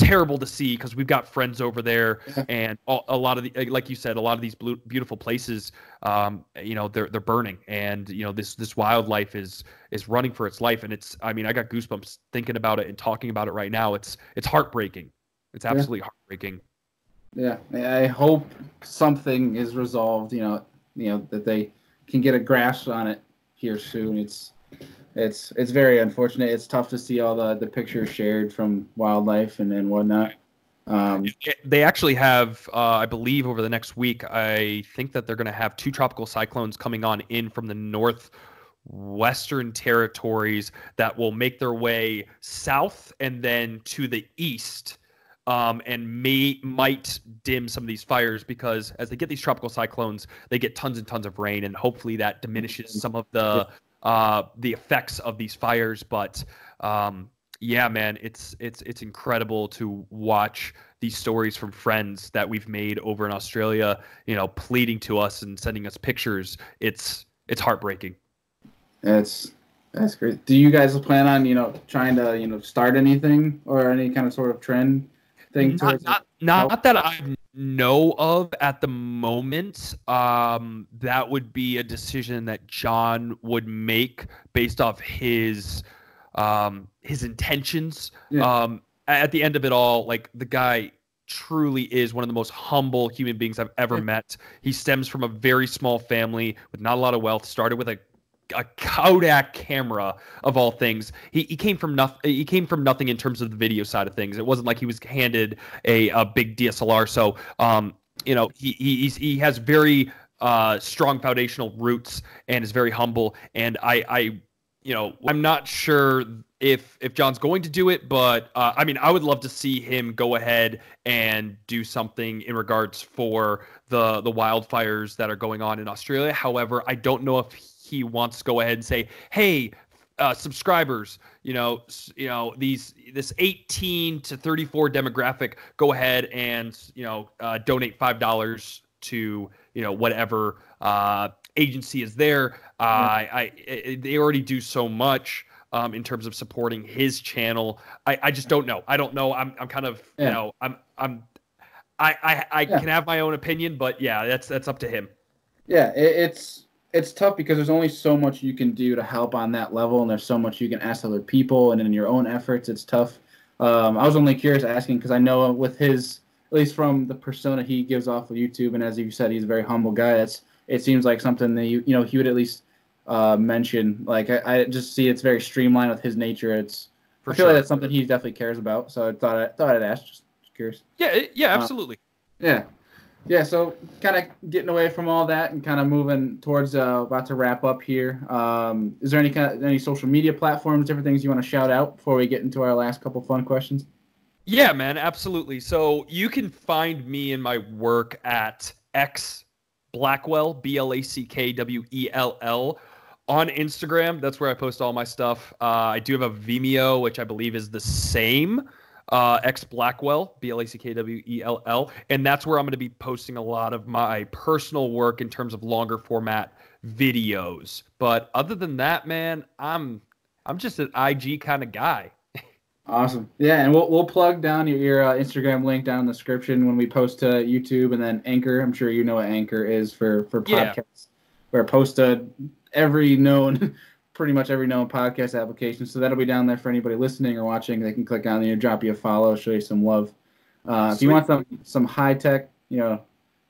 terrible to see because we've got friends over there and a lot of the like you said a lot of these blue, beautiful places um, you know they're they're burning and you know this this wildlife is is running for its life and it's i mean i got goosebumps thinking about it and talking about it right now. It's it's heartbreaking. It's absolutely yeah. heartbreaking. Yeah. I hope something is resolved you know you know that they can get a grasp on it here soon. It's it's it's very unfortunate. It's tough to see all the the pictures shared from wildlife and and whatnot. Um, they actually have, uh, I believe, over the next week. I think that they're going to have two tropical cyclones coming on in from the north western territories that will make their way south and then to the east um, and may might dim some of these fires because as they get these tropical cyclones they get tons and tons of rain and hopefully that diminishes some of the uh, the effects of these fires. But um, yeah, man, it's it's it's incredible to watch these stories from friends that we've made over in Australia. You know, pleading to us and sending us pictures. It's it's heartbreaking. That's that's great. Do you guys plan on you know trying to you know start anything or any kind of sort of trend thing? Not not, not that I know of at the moment. Um, that would be a decision that Jon would make based off his um, his intentions. Yeah. Um, at the end of it all, like the guy truly is one of the most humble human beings I've ever met. He stems from a very small family with not a lot of wealth. Started with a a Kodak camera of all things. He, he came from nothing. He came from nothing in terms of the video side of things. It wasn't like he was handed a, a big DSLR. So um, you know, he he he has very uh, strong foundational roots and is very humble. And I I you know I'm not sure if if Jon's going to do it, but uh, I mean, I would love to see him go ahead and do something in regards for the the wildfires that are going on in Australia. However, I don't know if he wants to go ahead and say, "Hey, uh, subscribers, you know, you know these this 18 to 34 demographic, go ahead and you know uh, donate five dollars to you know whatever uh, agency is there." Uh, I, I they already do so much um, in terms of supporting his channel. I, I just don't know. I don't know. I'm, I'm kind of, yeah. you know, I'm, I'm, I, I, I yeah. can have my own opinion, but yeah, that's, that's up to him. Yeah. It, it's, it's tough because there's only so much you can do to help on that level, and there's so much you can ask other people, and in your own efforts, it's tough. Um, I was only curious asking because I know with his, at least from the persona he gives off of YouTube, and as you said, he's a very humble guy. That's it seems like something that you you know he would at least uh, mention. Like I, I, just see it's very streamlined with his nature. It's For I feel sure. like that's something he definitely cares about. So I thought I thought I'd ask. Just curious. Yeah, yeah, uh, absolutely. Yeah, yeah. So kind of getting away from all that and kind of moving towards uh, about to wrap up here. Um, is there any kind of any social media platforms, different things you want to shout out before we get into our last couple fun questions? Yeah, man, absolutely. So you can find me in my work at X Blackwell, B L A C K W E L L on Instagram. That's where I post all my stuff. Uh, I do have a Vimeo, which I believe is the same. Uh, X Blackwell, B L A C K W E L L, and that's where I'm going to be posting a lot of my personal work in terms of longer format videos. But other than that, man, I'm I'm just an IG kind of guy. Awesome. Yeah, and we'll we'll plug down your, your uh, Instagram link down in the description when we post to YouTube and then Anchor. I'm sure you know what Anchor is for for podcasts. Yeah. Where I post a every known, pretty much every known podcast application. So that'll be down there for anybody listening or watching. They can click on there, drop you a follow, show you some love. Uh, if you want some some high tech, you know,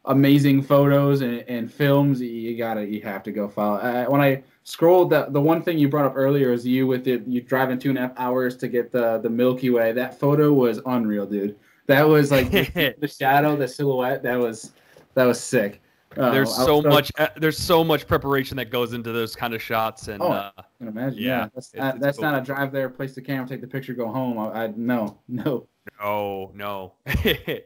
amazing photos and, and films, you gotta you have to go follow. Uh, when I scrolled, the the one thing you brought up earlier is you with it, you driving two and a half hours to get the the Milky Way. That photo was unreal, dude. That was like the, the shadow, the silhouette. That was that was sick. Uh, there's so much. Uh, there's so much preparation that goes into those kind of shots, and oh, uh, I can imagine. Yeah, yeah. that's, it's, it's that's cool. not a drive there, place the camera, take the picture, go home. I, I no, no, no, no.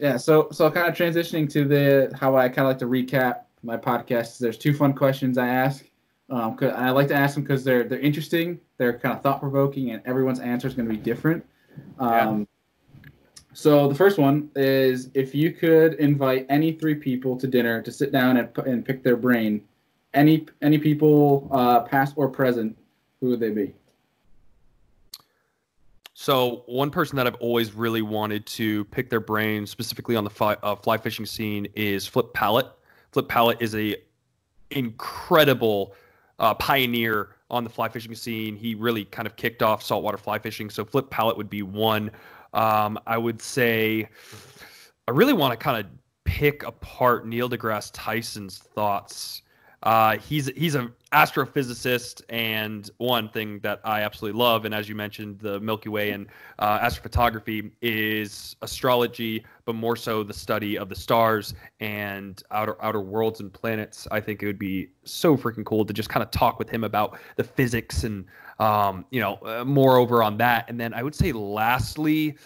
yeah, so so kind of transitioning to the how I kind of like to recap my podcast. There's two fun questions I ask. Um, I like to ask them because they're they're interesting, they're kind of thought provoking, and everyone's answer is going to be different. Um, so the first one is if you could invite any three people to dinner to sit down and, and pick their brain, any any people, uh, past or present, who would they be? So one person that I've always really wanted to pick their brain, specifically on the fly, uh, fly fishing scene, is Flip Pallot. Flip Pallot is a incredible uh, pioneer on the fly fishing scene. He really kind of kicked off saltwater fly fishing. So Flip Pallot would be one. Um, I would say I really want to kind of pick apart Neil deGrasse Tyson's thoughts. Uh, he's he's an astrophysicist, and one thing that I absolutely love, and as you mentioned, the Milky Way and uh, astrophotography is astrology, but more so the study of the stars and outer outer worlds and planets. I think it would be so freaking cool to just kind of talk with him about the physics and um, you know, uh, moreover on that. And then I would say, lastly,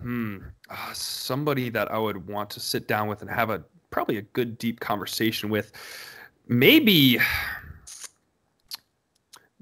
hmm, uh, somebody that I would want to sit down with and have a probably a good deep conversation with. Maybe,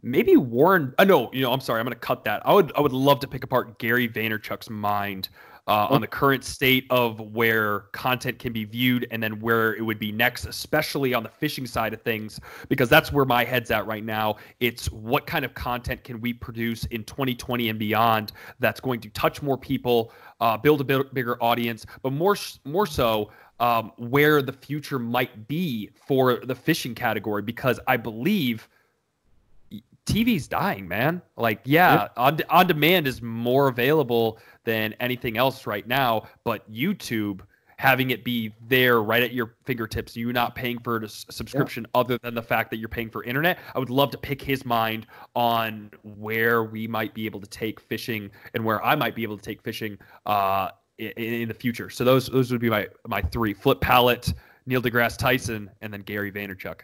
maybe Warren. Uh, no, you know, I'm sorry, I'm going to cut that. I would, I would love to pick apart Gary Vaynerchuk's mind uh, on the current state of where content can be viewed and then where it would be next, especially on the fishing side of things, because that's where my head's at right now. It's what kind of content can we produce in 2020 and beyond that's going to touch more people, uh, build a bit bigger audience, but more more so. Um, where the future might be for the fishing category, because I believe TV's dying, man. Like, yeah, yep. on on demand is more available than anything else right now, but YouTube having it be there right at your fingertips, you not paying for a subscription yeah. other than the fact that you're paying for internet. I would love to pick his mind on where we might be able to take fishing and where I might be able to take fishing uh, in, in the future. So those those would be my my three: Flip Pallot, Neil deGrasse Tyson, and then Gary Vaynerchuk.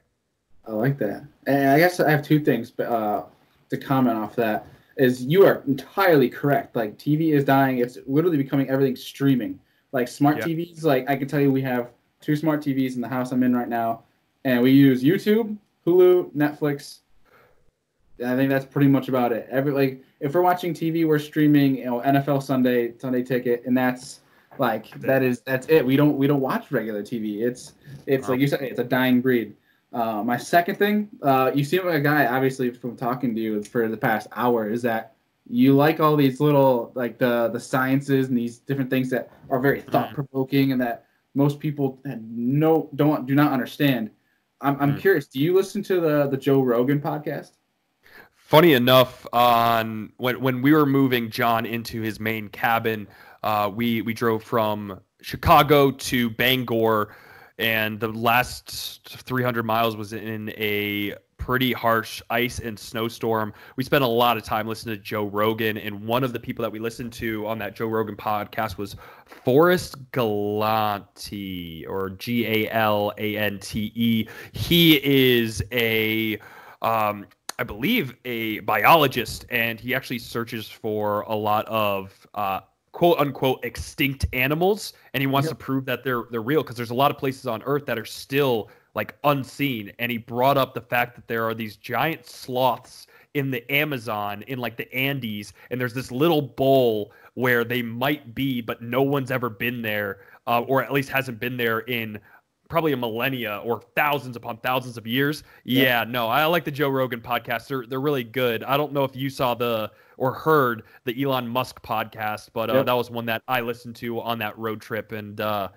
I like that. And I guess I have two things uh, to comment off that. Is you are entirely correct. Like TV is dying. It's literally becoming everything streaming. Like smart yeah. TVs. Like I can tell you, we have two smart TVs in the house I'm in right now, and we use YouTube, Hulu, Netflix. I think that's pretty much about it. Every like if we're watching TV, we're streaming, you know, NFL Sunday, Sunday Ticket, and that's like that is that's it. We don't we don't watch regular TV. It's it's like you said, it's a dying breed. Uh, my second thing, uh, you seem like a guy, obviously, from talking to you for the past hour, is that you like all these little like the the sciences and these different things that are very mm-hmm. thought provoking and that most people no don't do not understand. I'm I'm mm. curious. Do you listen to the the Joe Rogan podcast? Funny enough, on when when we were moving Jon into his Maine cabin, uh, we we drove from Chicago to Bangor, and the last 300 miles was in a pretty harsh ice and snowstorm. We spent a lot of time listening to Joe Rogan, and one of the people that we listened to on that Joe Rogan podcast was Forrest Galante, or G A L A N T E. He is a um, I believe, a biologist, and he actually searches for a lot of uh, quote unquote extinct animals, and he wants yep. to prove that they're they're real because there's a lot of places on Earth that are still like unseen. And he brought up the fact that there are these giant sloths in the Amazon, in like the Andes, and there's this little bowl where they might be, but no one's ever been there, uh, or at least hasn't been there in probably a millennia or thousands upon thousands of years. Yeah. yeah, no, I like the Joe Rogan podcast. They're they're really good. I don't know if you saw the or heard the Elon Musk podcast, but uh, yep. that was one that I listened to on that road trip, and uh,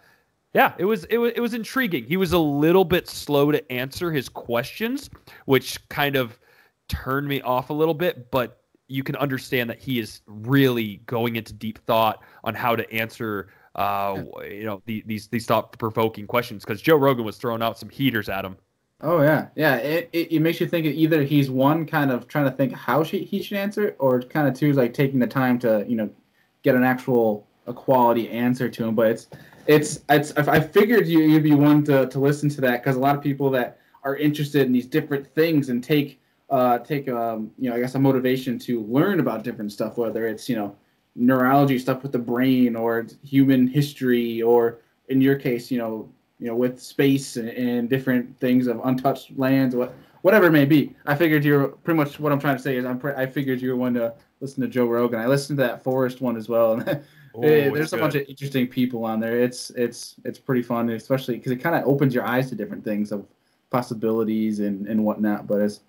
yeah, it was it was it was intriguing. He was a little bit slow to answer his questions, which kind of turned me off a little bit, but you can understand that he is really going into deep thought on how to answer uh, you know, the, these these thought provoking questions because Joe Rogan was throwing out some heaters at him. Oh yeah, yeah. It, it, it makes you think either he's one kind of trying to think how she, he should answer it, or kind of two is like taking the time to you know get an actual a quality answer to him. But it's it's it's I figured you you'd be one to to listen to that because a lot of people that are interested in these different things and take uh take um you know I guess a motivation to learn about different stuff, whether it's you know neurology stuff with the brain or human history or in your case you know you know with space and, and different things of untouched lands what whatever it may be. I figured you're pretty much what i'm trying to say is i'm i figured you were one to listen to joe rogan. I listened to that Forrest one as well. And oh, there's a good. bunch of interesting people on there. It's it's it's pretty fun especially because it kind of opens your eyes to different things of possibilities and and whatnot but it's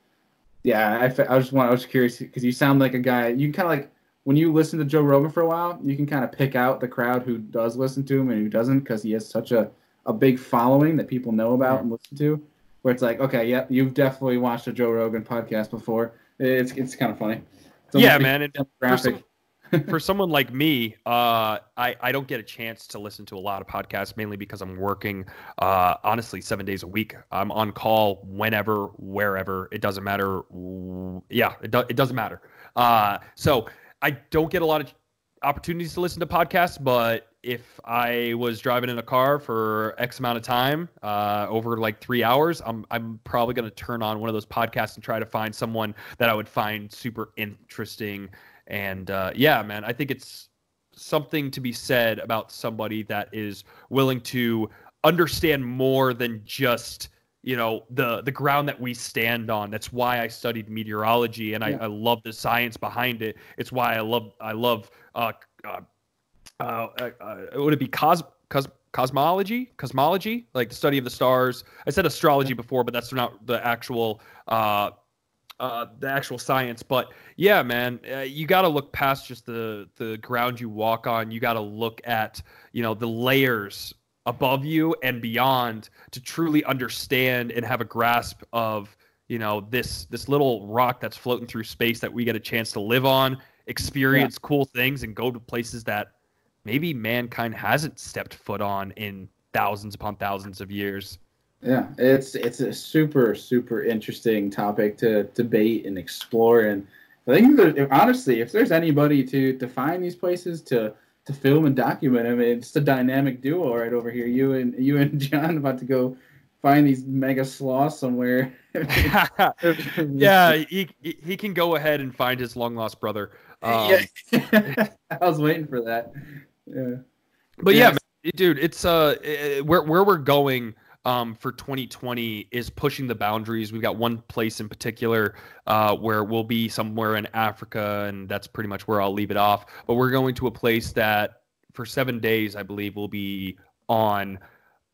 yeah i, I just want i was curious because you sound like a guy you kind of like when you listen to Joe Rogan for a while, you can kind of pick out the crowd who does listen to him and who doesn't because he has such a, a big following that people know about yeah. and listen to. Where it's like, okay, yep, you've definitely watched a Joe Rogan podcast before. It's it's kind of funny. Yeah, man. It, for, some, for, someone like me, uh, I I don't get a chance to listen to a lot of podcasts mainly because I'm working. Uh, honestly, seven days a week. I'm on call whenever, wherever. It doesn't matter. Yeah, it, do, it doesn't matter. Uh, so I don't get a lot of opportunities to listen to podcasts, but if I was driving in a car for X amount of time, uh, over like three hours, I'm I'm probably going to turn on one of those podcasts and try to find someone that I would find super interesting. And uh, yeah, man, I think it's something to be said about somebody that is willing to understand more than just you know the the ground that we stand on that's why i studied meteorology and yeah. I, I love the science behind it it's why i love i love uh uh, uh, uh, uh would it be cos, cos cosmology cosmology like the study of the stars i said astrology before but that's not the actual uh uh, the actual science. But yeah, man, uh, you got to look past just the the ground you walk on. You got to look at you know the layers above you and beyond to truly understand and have a grasp of you know this this little rock that's floating through space that we get a chance to live on experience yeah. cool things and go to places that maybe mankind hasn't stepped foot on in thousands upon thousands of years. Yeah, it's it's a super super interesting topic to debate and explore, and I think that, honestly, if there's anybody to to find these places to to film and document them, it's a dynamic duo right over here. You and you and Jon about to go find these mega sloths somewhere. yeah, he he can go ahead and find his long lost brother. Um, yeah. I was waiting for that. Yeah. But yeah, man, dude, it's uh where where we're going um, for 2020 is pushing the boundaries. We've got one place in particular uh, where we'll be somewhere in Africa, and that's pretty much where I'll leave it off. But we're going to a place that for seven days, I believe, will be on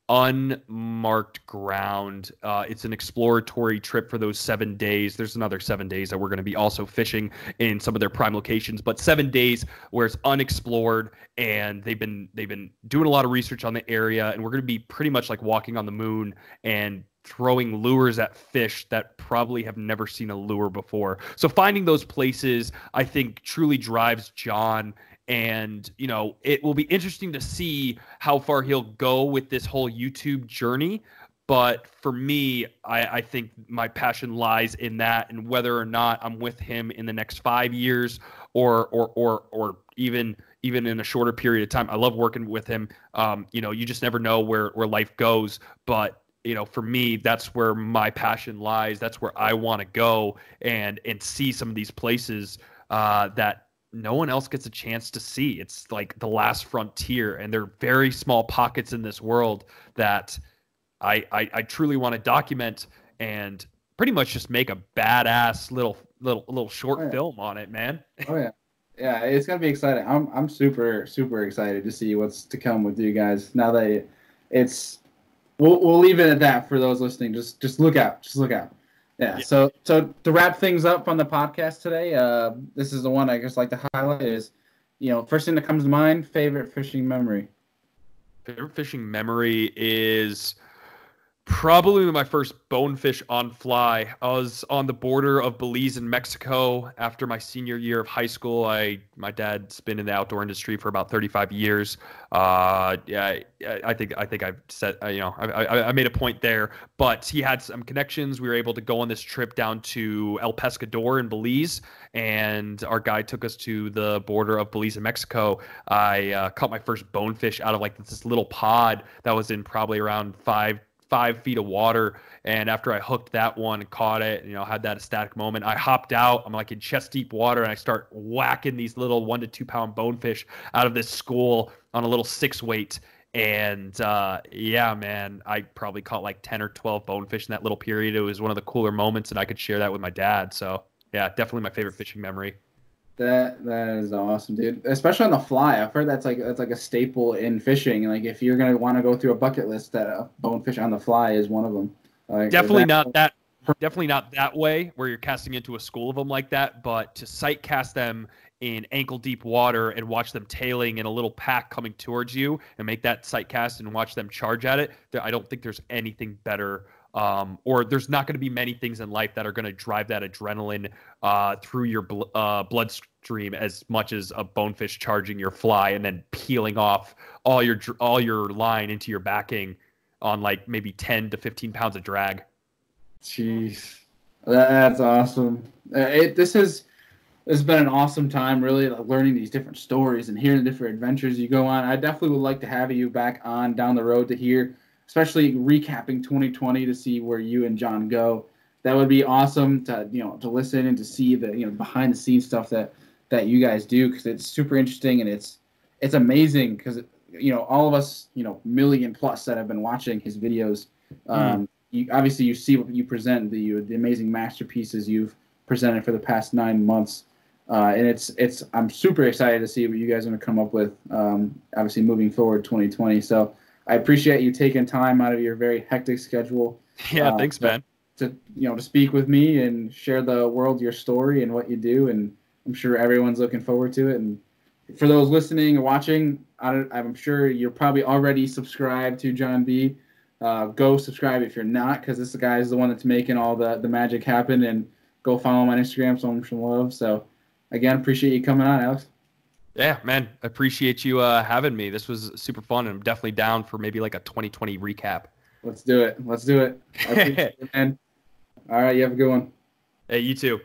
unmarked ground. Uh, it's an exploratory trip for those seven days. There's another seven days that we're going to be also fishing in some of their prime locations, but seven days where it's unexplored and they've been they've been doing a lot of research on the area, and we're going to be pretty much like walking on the moon and throwing lures at fish that probably have never seen a lure before. So finding those places, I think, truly drives Jon and you know it will be interesting to see how far he'll go with this whole youtube journey. But for me I, I, think my passion lies in that and whether or not i'm with him in the next five years or or or or even even in a shorter period of time. I love working with him. Um, you know you just never know where where life goes. But you know for me that's where my passion lies. That's where i want to go and and see some of these places uh, that no one else gets a chance to see. It's like the last frontier, and there are very small pockets in this world that I I, I truly want to document and pretty much just make a badass little little little short oh, yeah. film on it, man. Oh yeah. Yeah, it's gonna be exciting. I'm I'm super super excited to see what's to come with you guys. Now that it's, we'll we'll leave it at that for those listening. Just just look out. Just look out. Yeah. So so to wrap things up on the podcast today, uh, this is the one I just like to highlight is, you know, first thing that comes to mind, favorite fishing memory. Favorite fishing memory is Probably my first bonefish on fly. I was on the border of Belize and Mexico after my senior year of high school. I my dad's been in the outdoor industry for about 35 years. Uh, yeah, I, I think I think I've said uh, you know I, I, I made a point there, but he had some connections. We were able to go on this trip down to El Pescador in Belize, and our guide took us to the border of Belize and Mexico. I uh, caught my first bonefish out of like this little pod that was in probably around five five feet of water. And after I hooked that one and caught it, you know, had that ecstatic moment, I hopped out. I'm like in chest deep water and I start whacking these little one to two pound bonefish out of this school on a little six weight. And uh, yeah, man, I probably caught like 10 or 12 bonefish in that little period. It was one of the cooler moments, and I could share that with my dad. So yeah, definitely my favorite fishing memory. That that is awesome, dude. Especially on the fly. I've heard that's like that's like a staple in fishing. Like if you're gonna want to go through a bucket list, that uh, bonefish on the fly is one of them. Like, definitely that... not that. Definitely not that way where you're casting into a school of them like that, but to sight cast them in ankle deep water and watch them tailing in a little pack coming towards you and make that sight cast and watch them charge at it. I don't think there's anything better um, or there's not going to be many things in life that are going to drive that adrenaline uh, through your bl- uh, bloodstream as much as a bonefish charging your fly and then peeling off all your all your line into your backing on like maybe 10 to 15 pounds of drag. Jeez, that's awesome. Uh, it this is it's been an awesome time really learning these different stories and hearing the different adventures you go on. I definitely would like to have you back on down the road to hear especially recapping 2020 to see where you and Jon go. That would be awesome to you know to listen and to see the you know behind the scenes stuff that that you guys do because it's super interesting and it's it's amazing because you know all of us you know million plus that have been watching his videos. Hmm. Um, mm. you, obviously, you see what you present the you, the amazing masterpieces you've presented for the past nine months. Uh, and it's it's I'm super excited to see what you guys are going to come up with. Um, obviously, moving forward 2020. So I appreciate you taking time out of your very hectic schedule. Yeah, uh, thanks, Ben. To you know to speak with me and share the world your story and what you do, and I'm sure everyone's looking forward to it. And for those listening or watching, I am sure you're probably already subscribed to Jon B. Uh, go subscribe if you're not, because this guy is the one that's making all the the magic happen. And go follow him on Instagram, so much love. So again, appreciate you coming on, Alex. Yeah, man, appreciate you uh, having me. This was super fun, and I'm definitely down for maybe like a 2020 recap. Let's do it. Let's do it. it man. All right, you have a good one. Hey, you too.